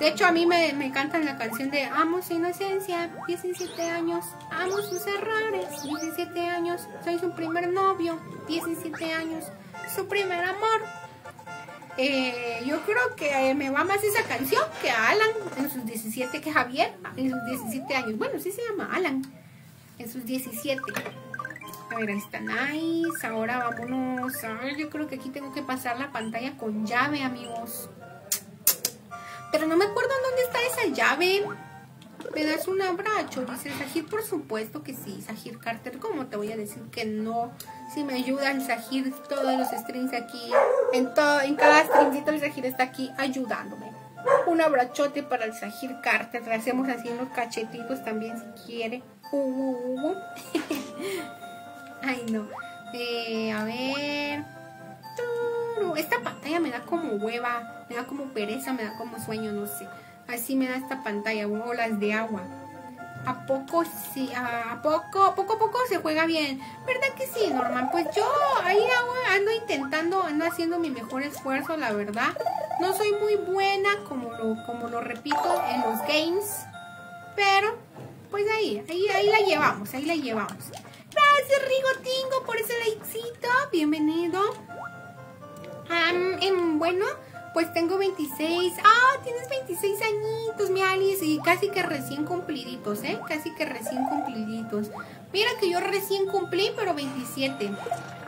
De hecho, a mí me, me cantan la canción de Amo su inocencia, 17 años, amo sus errores, 17 años, soy su primer novio, 17 años, su primer amor. Eh, yo creo que me va más esa canción que a Alan en sus 17, que Javier en sus 17 años. Bueno, sí se llama Alan en sus 17. A ver, ahí está nice. Ahora vámonos. Ay, yo creo que aquí tengo que pasar la pantalla con llave, amigos. Pero no me acuerdo dónde está esa llave. ¿Me das un abrazo? Dice Sahir, por supuesto que sí. Sahir Carter, ¿cómo te voy a decir que no? Si me ayudan, Sahir, todos los strings aquí. En, todo, en cada stringcito el Sahir está aquí ayudándome. Un abrachote para el Sahir Carter. Le hacemos así unos cachetitos también si quiere. Uh. Ay, no. Eh, a ver. Esta pantalla me da como hueva, me da como pereza, me da como sueño, no sé. Así me da esta pantalla, bolas de agua. ¿A poco sí? ¿A poco? ¿Poco a poco se juega bien? ¿Verdad que sí, Norman? Pues yo ahí ando intentando, ando haciendo mi mejor esfuerzo, la verdad. No soy muy buena, como lo, como lo repito, en los games. Pero, pues ahí, ahí, ahí la llevamos, ahí la llevamos. Gracias, Rigotingo, por ese likecito. Bienvenido. Um, bueno, Pues tengo 26. Ah, tienes 26 añitos, mi Alice. Y casi que recién cumpliditos, ¿eh? Casi que recién cumpliditos. Mira que yo recién cumplí, pero 27.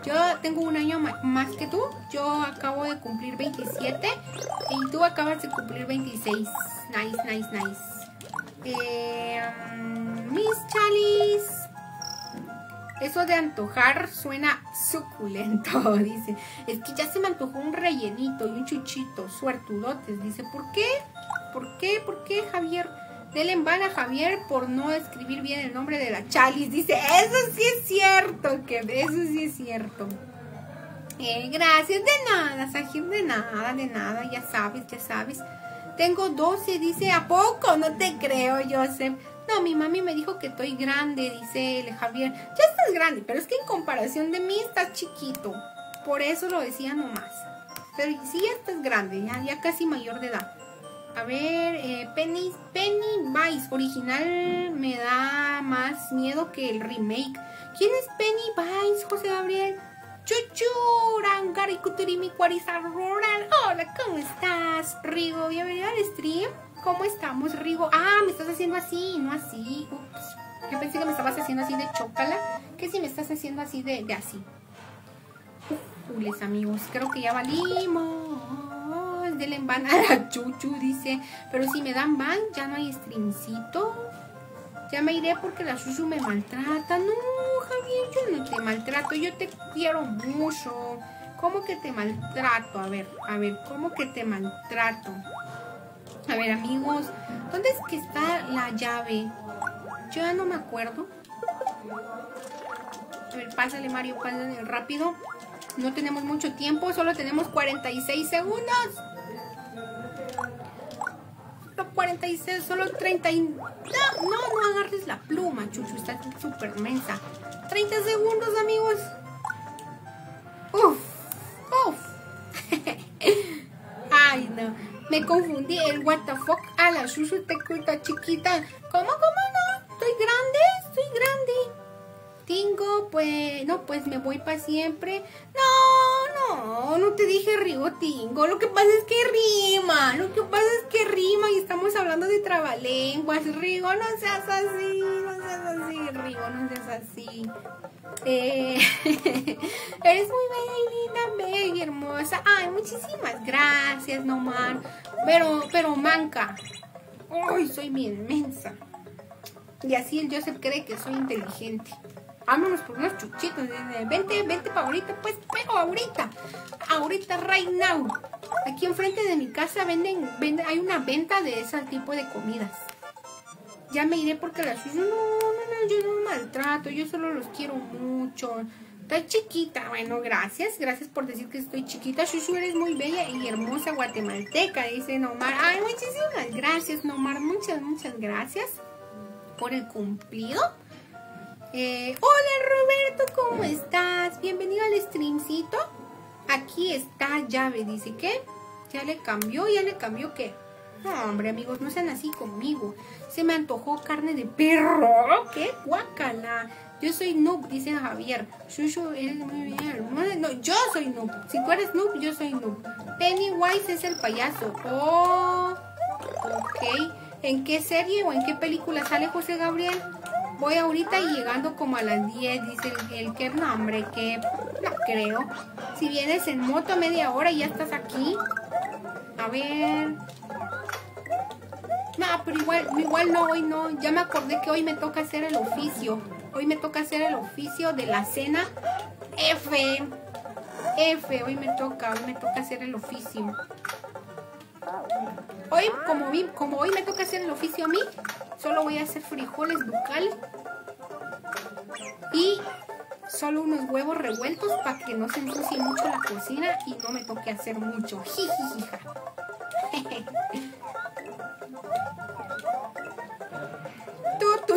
Yo tengo un año más que tú. Yo acabo de cumplir 27. Y tú acabas de cumplir 26. Nice, nice, nice. Um, Miss Chalice. Eso de antojar suena suculento, dice. Es que ya se me antojó un rellenito y un chuchito, suertudotes. Dice, ¿por qué? ¿Por qué? ¿Por qué, Javier? Dele en a Javier por no escribir bien el nombre de la Chalis. Dice, eso sí es cierto, que eso sí es cierto. Eh, gracias, de nada, Sajir, de nada, de nada, ya sabes, ya sabes. Tengo 12, dice, ¿a poco? No te creo, Joseph. No, mi mami me dijo que estoy grande, dice el Javier. Ya estás grande, pero es que en comparación de mí estás chiquito. Por eso lo decía nomás. Pero sí ya estás grande, ya, casi mayor de edad. A ver, eh, Penny, Penny Vice original me da más miedo que el remake. ¿Quién es Penny Vice, José Gabriel? Chuchuran, Garikuturimi Rural. Hola, ¿cómo estás? Rigo, bienvenido al stream. ¿Cómo estamos, Rigo? Ah, me estás haciendo así, no así. Ups. Yo pensé que me estabas haciendo así de chocala. ¿Qué si me estás haciendo así de, de así? Uf, amigos, creo que ya valimos. Denle van a la chuchu, dice. Pero si me dan van, ya no hay streamcito. Ya me iré porque la chuchu me maltrata. No, Javier, yo no te maltrato. Yo te quiero mucho. ¿Cómo que te maltrato? A ver, a ver, ¿cómo que te maltrato? A ver, amigos, ¿dónde es que está la llave? Yo ya no me acuerdo. A ver, pásale, Mario, pásale rápido. No tenemos mucho tiempo, solo tenemos 46 segundos. Solo 46, solo 30 No, no, no agarres la pluma, Chuchu, está súper mensa. 30 segundos, amigos. Uf, uf. Ay, no. Me confundí el what the fuck a la Shushu te cuita chiquita. ¿Cómo, cómo no? ¿Estoy grande? Estoy grande. Tingo, pues, no, pues me voy para siempre. No, no, no te dije Rigo Tingo. Lo que pasa es que rima. Lo que pasa es que rima y estamos hablando de trabalenguas. Rigo, no seas así, no seas así, Rigo, no seas así. Eh, eres muy bella y linda, bella y hermosa. Ay, muchísimas gracias, Noman. Pero, pero manca. Ay, soy bien inmensa. Y así el Joseph cree que soy inteligente. Vámonos por unos chuchitos. Vente, vente para ahorita, pues, pero ahorita. Ahorita, right now. Aquí enfrente de mi casa venden, venden hay una venta de ese tipo de comidas. Ya me iré porque la suya no, no, no, yo no maltrato, yo solo los quiero mucho. Estoy chiquita, bueno, gracias, gracias por decir que estoy chiquita. Shushu, eres muy bella y hermosa guatemalteca, dice Nomar. Ay, muchísimas gracias, Nomar, muchas, muchas gracias por el cumplido. Eh, hola Roberto, ¿cómo estás? Bienvenido al streamcito. Aquí está llave, dice que ya le cambió, ya le cambió qué. No, hombre, amigos, no sean así conmigo. Se me antojó carne de perro. ¡Qué guacala! Yo soy noob, dice Javier. Shushu, eres muy bien. No, yo soy noob. Si tú eres noob, yo soy noob. Pennywise es el payaso. Oh, ok. ¿En qué serie o en qué película sale José Gabriel? Voy ahorita llegando como a las 10, dice el, que no, hombre, que no creo. Si vienes en moto media hora y ya estás aquí. A ver. No, pero igual, igual no, hoy no. Ya me acordé que hoy me toca hacer el oficio. Hoy me toca hacer el oficio de la cena. F. F, hoy me toca, hoy me toca hacer el oficio. Hoy, como, vi, como hoy me toca hacer el oficio a mí, solo voy a hacer frijoles ducal y solo unos huevos revueltos para que no se ensucie mucho la cocina y no me toque hacer mucho. Jijijija.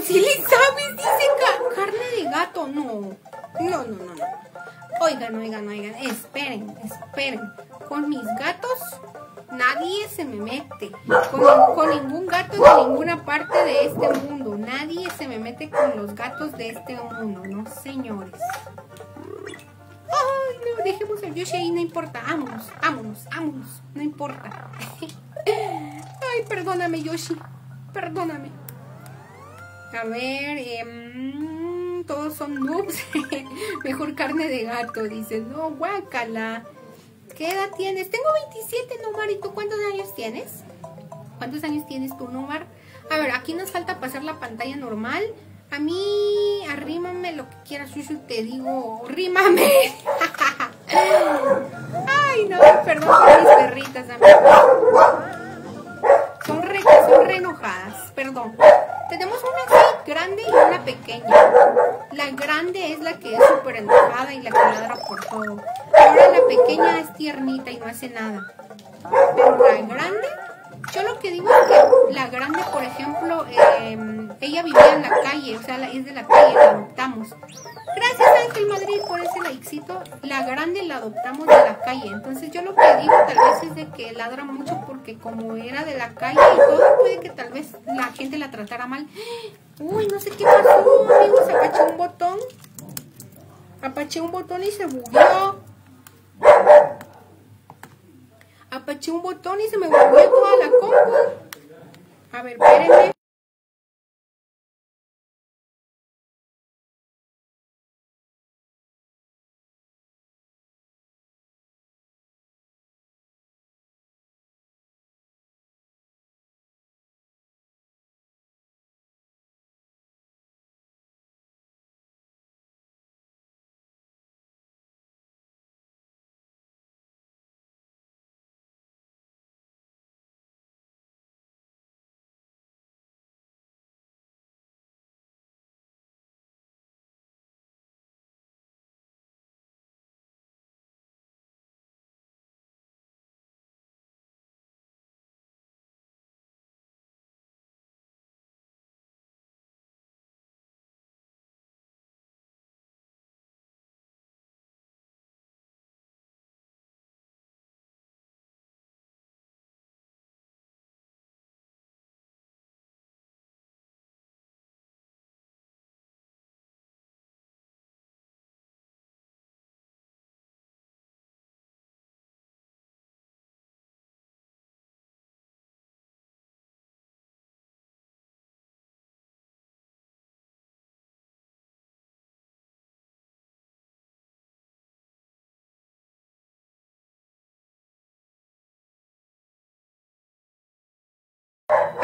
sí le sabes, dice carne de gato. No, no, no, no. Oigan, oigan, oigan, esperen, esperen. Con mis gatos nadie se me mete. Con, ningún gato de ninguna parte de este mundo. Nadie se me mete con los gatos de este mundo, no señores. Ay, no, dejemos el Yoshi ahí, no importa. Vámonos, vámonos, vámonos. No importa. Ay, perdóname, Yoshi. Perdóname. A ver, eh, todos son noobs. Mejor carne de gato, dice. No, guácala. ¿Qué edad tienes? Tengo 27, Nomar. ¿Y tú cuántos años tienes? ¿Cuántos años tienes tú, Nomar? A ver, aquí nos falta pasar la pantalla normal. A mí, arrímame lo que quieras, Shushu, te digo, rímame. Ay, no, perdón por mis perritas, amigos. Son re, son re enojadas, perdón. Tenemos una así grande y una pequeña. La grande es la que es súper enojada y la que ladra por todo. Ahora la pequeña es tiernita y no hace nada. Pero la grande yo lo que digo es que la grande, por ejemplo, eh, ella vivía en la calle, o sea, es de la calle, la adoptamos. Gracias Ángel Madrid por ese likecito. La grande la adoptamos de la calle. Entonces yo lo que digo tal vez es de que ladra mucho porque como era de la calle y todo, puede que tal vez la gente la tratara mal. Uy, no sé qué pasó, amigos. Apaché un botón. Apaché un botón y se bugueó apaché un botón y se me volvió toda la compu. A ver, espérenme.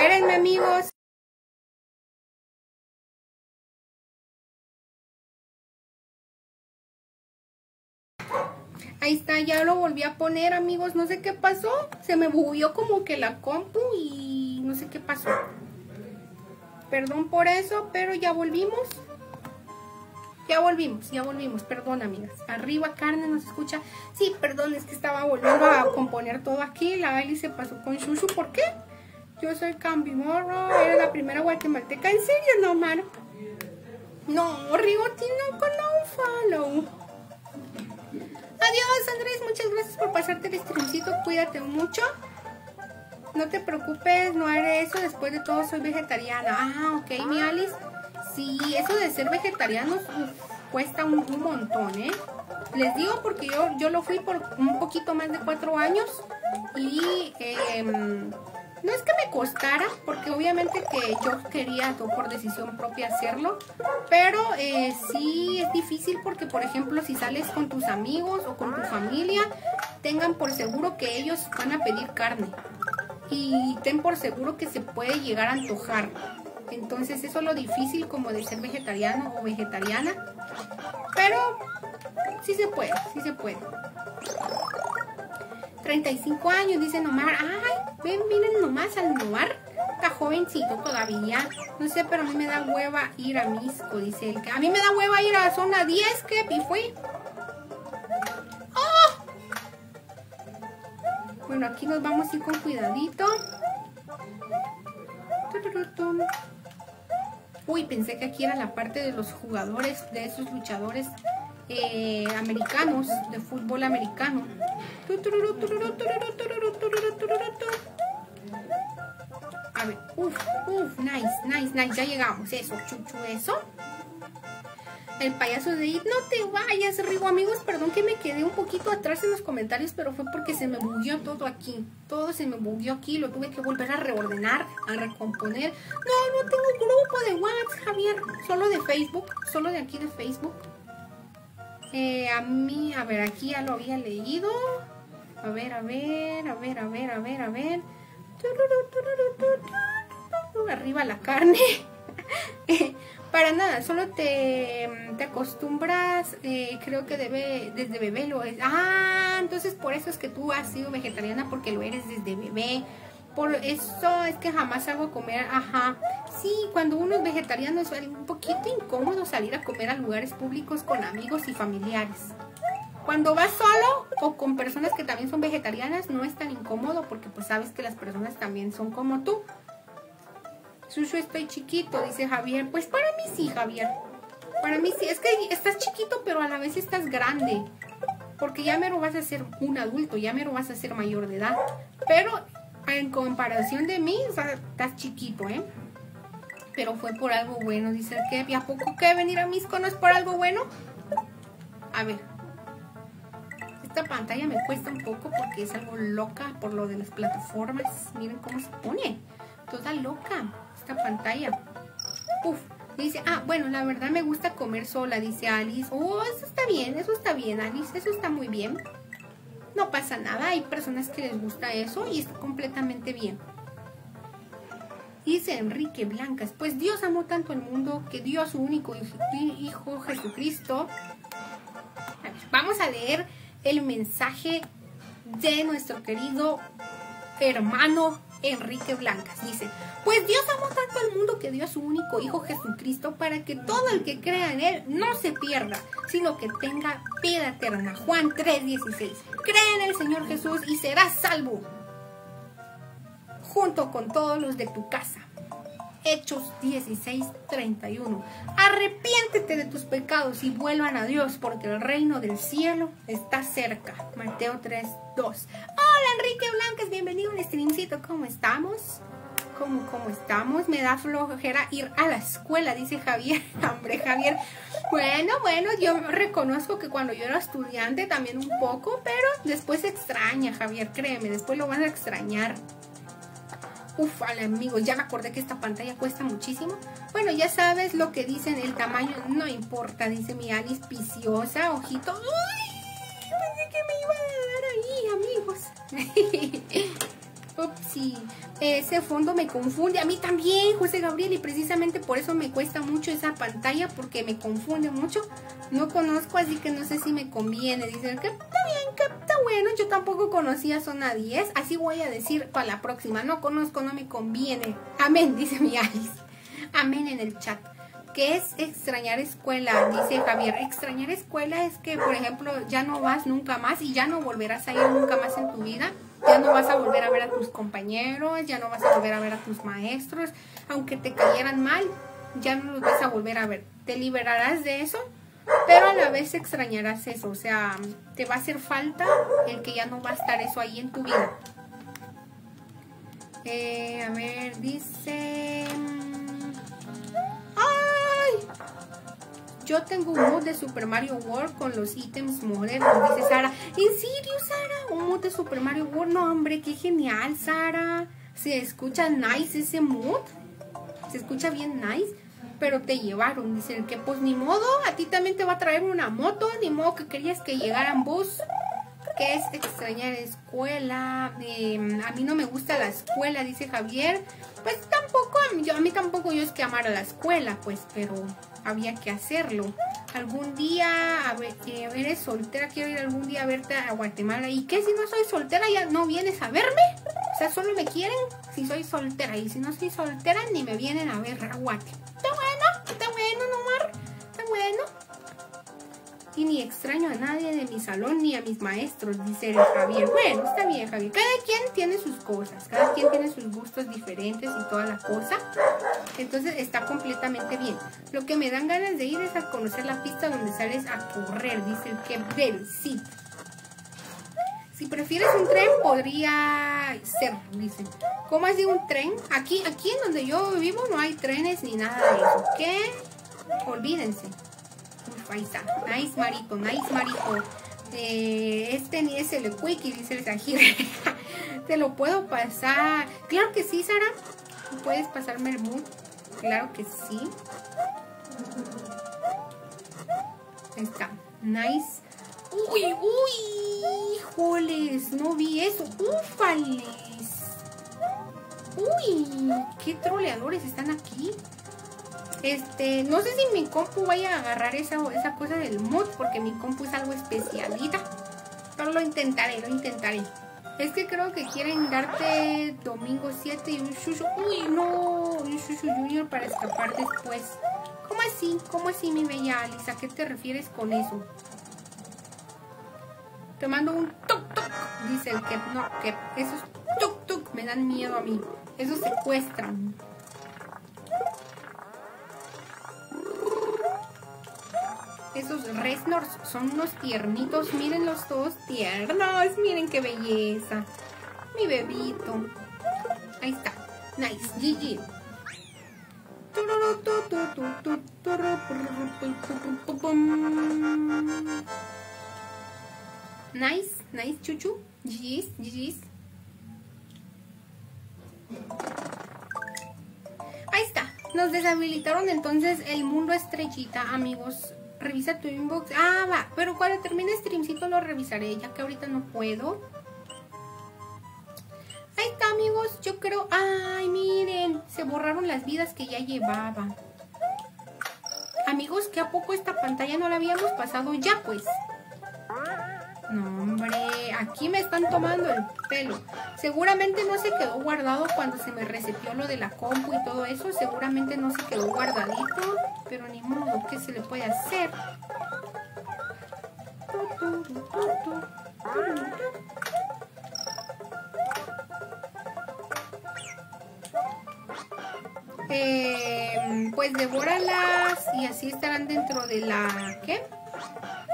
Espérenme, amigos. Ahí está, ya lo volví a poner, amigos. No sé qué pasó. Se me bugueó como que la compu y no sé qué pasó. Perdón por eso, pero ya volvimos. Ya volvimos, ya volvimos. Perdón, amigas. Arriba, carne, ¿nos escucha? Sí, perdón, es que estaba volviendo a componer todo aquí. La Eli se pasó con Shushu. ¿Por qué? Yo soy Cambi Morro. Eres la primera guatemalteca. ¿En serio, no, mano? No, Rigotino con un follow. Adiós, Andrés. Muchas gracias por pasarte el streamcito. Cuídate mucho. No te preocupes, no haré eso. Después de todo, soy vegetariana. Ah, ok, mi Alice. Sí, eso de ser vegetariano cuesta un, montón, ¿eh? Les digo porque yo, yo lo fui por un poquito más de cuatro años. Y eh, no es que me costara, porque obviamente que yo quería por decisión propia hacerlo, pero eh, sí es difícil porque, por ejemplo, si sales con tus amigos o con tu familia, tengan por seguro que ellos van a pedir carne y ten por seguro que se puede llegar a antojar. Entonces eso es lo difícil como de ser vegetariano o vegetariana, pero sí se puede, sí se puede. 35 años, dice Nomar. Ay, ven, miren nomás al Nomar. Está jovencito todavía. No sé, pero a mí me da hueva ir a Misco, dice él. A mí me da hueva ir a zona 10, que y fui. ¡Oh! Bueno, aquí nos vamos a ir con cuidadito. Uy, pensé que aquí era la parte de los jugadores, de esos luchadores eh, americanos, de fútbol americano. A ver, uff, uff, nice, nice, nice, ya llegamos, eso, chuchu, eso. El payaso de It, no te vayas, Rigo. Amigos, perdón que me quedé un poquito atrás en los comentarios, pero fue porque se me bugueó todo aquí. Todo se me bugueó aquí, lo tuve que volver a reordenar, a recomponer. No, no tengo grupo de WhatsApp, Javier. Solo de Facebook, solo de aquí de Facebook. Eh, a mí, a ver, aquí ya lo había leído. A ver, a ver, a ver, a ver, a ver, a ver. Arriba la carne. Para nada, solo te, te acostumbras, creo que debe, desde bebé lo es. Ah, entonces por eso es que tú has sido vegetariana porque lo eres desde bebé. Por eso es que jamás salgo a comer, ajá. Sí, cuando uno es vegetariano es un poquito incómodo salir a comer a lugares públicos con amigos y familiares. Cuando vas solo o con personas que también son vegetarianas no es tan incómodo porque pues sabes que las personas también son como tú. Susu, estoy chiquito, dice Javier. Pues para mí sí, Javier. Para mí sí. Es que estás chiquito, pero a la vez estás grande. Porque ya mero vas a ser un adulto, ya mero vas a ser mayor de edad. Pero en comparación de mí, estás chiquito, ¿eh? Pero fue por algo bueno, dice que ¿Y a poco que venir a Misco no es por algo bueno? A ver. Esta pantalla me cuesta un poco porque es algo loca por lo de las plataformas. Miren cómo se pone. Toda loca esta pantalla. Uf, dice, ah, bueno, la verdad me gusta comer sola, dice Alice. Oh, eso está bien, eso está bien, Alice, eso está muy bien. No pasa nada, hay personas que les gusta eso y está completamente bien. Dice Enrique Blancas, pues Dios amó tanto el mundo que dio a su único hijo Jesucristo. vamos a leer el mensaje de nuestro querido hermano Enrique Blancas. Dice, pues Dios amó tanto al mundo que dio a su único Hijo Jesucristo para que todo el que crea en Él no se pierda, sino que tenga vida eterna. Juan 3:16. Cree en el Señor Jesús y serás salvo, junto con todos los de tu casa. Hechos 16:31. Arrepiéntete de tus pecados y vuelvan a Dios, porque el reino del cielo está cerca. Mateo 3:2. Hola Enrique Blancas, bienvenido a un streamcito. ¿Cómo estamos? ¿Cómo, ¿Cómo estamos? Me da flojera ir a la escuela, dice Javier. Hombre, Javier. Bueno, bueno, yo reconozco que cuando yo era estudiante también un poco, pero después extraña, Javier, créeme, después lo van a extrañar. Uf, amigos, ya me acordé que esta pantalla cuesta muchísimo. Bueno, ya sabes lo que dicen, el tamaño no importa, dice mi Alice Piciosa, ojito. ¡Uy! Pensé que me iba a dar ahí, amigos. Upsi, ese fondo me confunde. A mí también, José Gabriel, y precisamente por eso me cuesta mucho esa pantalla, porque me confunde mucho. No conozco, así que no sé si me conviene. Dicen que está bien, que está bueno. Yo tampoco conocía Zona 10, así voy a decir para la próxima. No conozco, no me conviene. Amén, dice mi Alice. Amén en el chat. ¿Qué es extrañar escuela? Dice Javier. Extrañar escuela es que, por ejemplo, ya no vas nunca más y ya no volverás a ir nunca más en tu vida ya no vas a volver a ver a tus compañeros, ya no vas a volver a ver a tus maestros, aunque te cayeran mal, ya no los vas a volver a ver. Te liberarás de eso, pero a la vez extrañarás eso, o sea, te va a hacer falta el que ya no va a estar eso ahí en tu vida. Eh, a ver, dice... Yo tengo un mod de Super Mario World con los ítems modernos, dice Sara. ¿En serio, Sara? ¿Un mod de Super Mario World? No, hombre, qué genial, Sara. Se escucha nice ese mod. Se escucha bien nice. Pero te llevaron, dicen que pues ni modo, a ti también te va a traer una moto, ni modo que querías que llegaran bus que es extrañar escuela, em, a mí no me gusta la escuela, dice Javier, pues tampoco, yo, a mí tampoco yo es que amar a la escuela, pues, pero había que hacerlo. Algún día, a eres soltera, quiero ir algún día a verte a Guatemala. ¿Y qué si no soy soltera ya no vienes a verme? O sea, solo me quieren si soy soltera. Y si no soy soltera, ni me vienen a ver a Guate. Está Y ni extraño a nadie de mi salón ni a mis maestros, dice Javier. Bueno, está bien, Javier. Cada quien tiene sus cosas, cada quien tiene sus gustos diferentes y toda la cosa. Entonces está completamente bien. Lo que me dan ganas de ir es a conocer la pista donde sales a correr, dice el que sí. Si prefieres un tren, podría ser, dice. ¿Cómo así un tren? Aquí, aquí en donde yo vivo no hay trenes ni nada de eso. ¿Qué? Olvídense Ahí está. Nice Marito, nice Marito. Eh, este ni es el Quickie, dice el Sajir. Te lo puedo pasar. Claro que sí, Sara. ¿Puedes pasarme el mood? Claro que sí. Ahí está. Nice. Uy, uy, híjoles, no vi eso. Ufales. Uy, qué troleadores están aquí. Este, no sé si mi compu vaya a agarrar esa, esa cosa del mod, porque mi compu es algo especialita. Pero lo intentaré, lo intentaré. Es que creo que quieren darte domingo 7 y un shushu. Uy, no, un shushu junior para escapar después. ¿Cómo así? ¿Cómo así, mi bella Alisa? ¿A qué te refieres con eso? Te mando un tuk tuk, dice el que no, que esos tuk tuk me dan miedo a mí. Esos secuestran. Esos Resnors son unos tiernitos. Miren los dos tiernos. Miren qué belleza. Mi bebito. Ahí está. Nice. GG. Nice. Nice, chuchu. GG's. GG's. Ahí está. Nos deshabilitaron entonces el mundo estrellita, amigos. Revisa tu inbox. Ah, va. Pero cuando termine streamcito lo revisaré, ya que ahorita no puedo. Ahí está, amigos. Yo creo... Ay, miren. Se borraron las vidas que ya llevaba. Amigos, que a poco esta pantalla no la habíamos pasado ya, pues. No, hombre, aquí me están tomando el pelo. Seguramente no se quedó guardado cuando se me resetió lo de la compu y todo eso. Seguramente no se quedó guardadito. Pero ni modo, ¿qué se le puede hacer? Eh, pues devóralas y así estarán dentro de la... ¿Qué?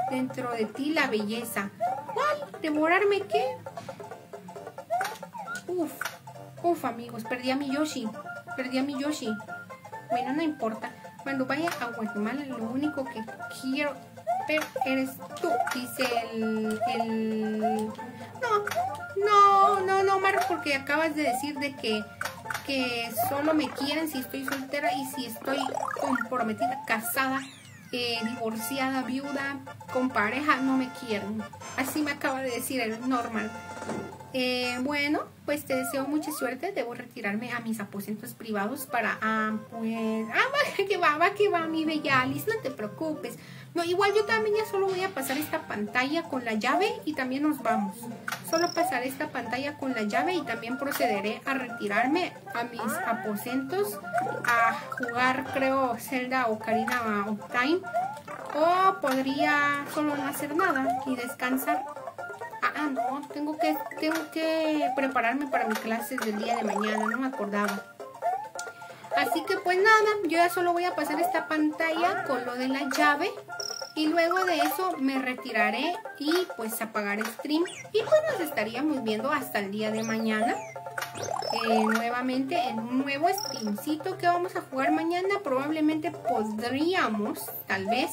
Dentro de ti la belleza. ¿Cuál? ¿Devorarme qué? Uf, uf amigos, perdí a mi Yoshi. Perdí a mi Yoshi. Bueno, no importa. Cuando vaya a Guatemala lo único que quiero ver eres tú, dice el... No, no, no, no, Mar, porque acabas de decir de que que solo me quieren si estoy soltera y si estoy comprometida, casada, eh, divorciada, viuda, con pareja, no me quieren. Así me acaba de decir el normal. Eh, bueno, pues te deseo mucha suerte. Debo retirarme a mis aposentos privados para, ah, pues, ah, va, que va, va, que va, mi bella Alice, no te preocupes. No, igual yo también ya solo voy a pasar esta pantalla con la llave y también nos vamos. Solo pasaré esta pantalla con la llave y también procederé a retirarme a mis aposentos a jugar, creo, Zelda o Karina of Time. O podría solo no hacer nada y descansar. Ah, no, tengo que, tengo que prepararme para mis clases del día de mañana, no me acordaba. Así que pues nada, yo ya solo voy a pasar esta pantalla con lo de la llave y luego de eso me retiraré y pues apagar stream y pues nos estaríamos viendo hasta el día de mañana eh, nuevamente en un nuevo streamcito que vamos a jugar mañana probablemente podríamos tal vez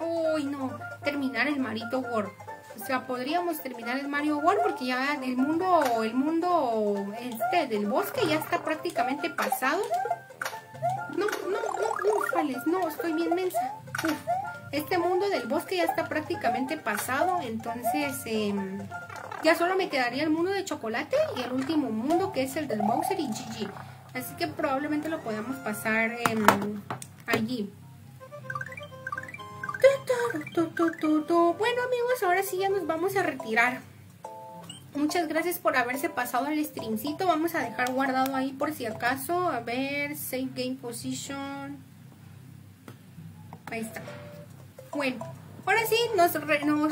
uy no terminar el Marito World o sea, podríamos terminar el Mario World porque ya el mundo, el mundo este del bosque ya está prácticamente pasado. No, no, no, ufales, no, estoy bien mensa. Este mundo del bosque ya está prácticamente pasado, entonces em, ya solo me quedaría el mundo de chocolate y el último mundo que es el del Bowser y GG. Así que probablemente lo podamos pasar em, allí. Bueno amigos, ahora sí ya nos vamos a retirar. Muchas gracias por haberse pasado el streamcito. Vamos a dejar guardado ahí por si acaso. A ver, save game position. Ahí está. Bueno, ahora sí, nos,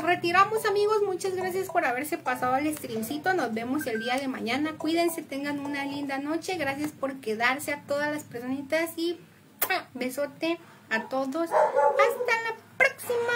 retiramos amigos. Muchas gracias por haberse pasado el streamcito. Nos vemos el día de mañana. Cuídense, tengan una linda noche. Gracias por quedarse a todas las personitas y besote a todos. Hasta la próxima.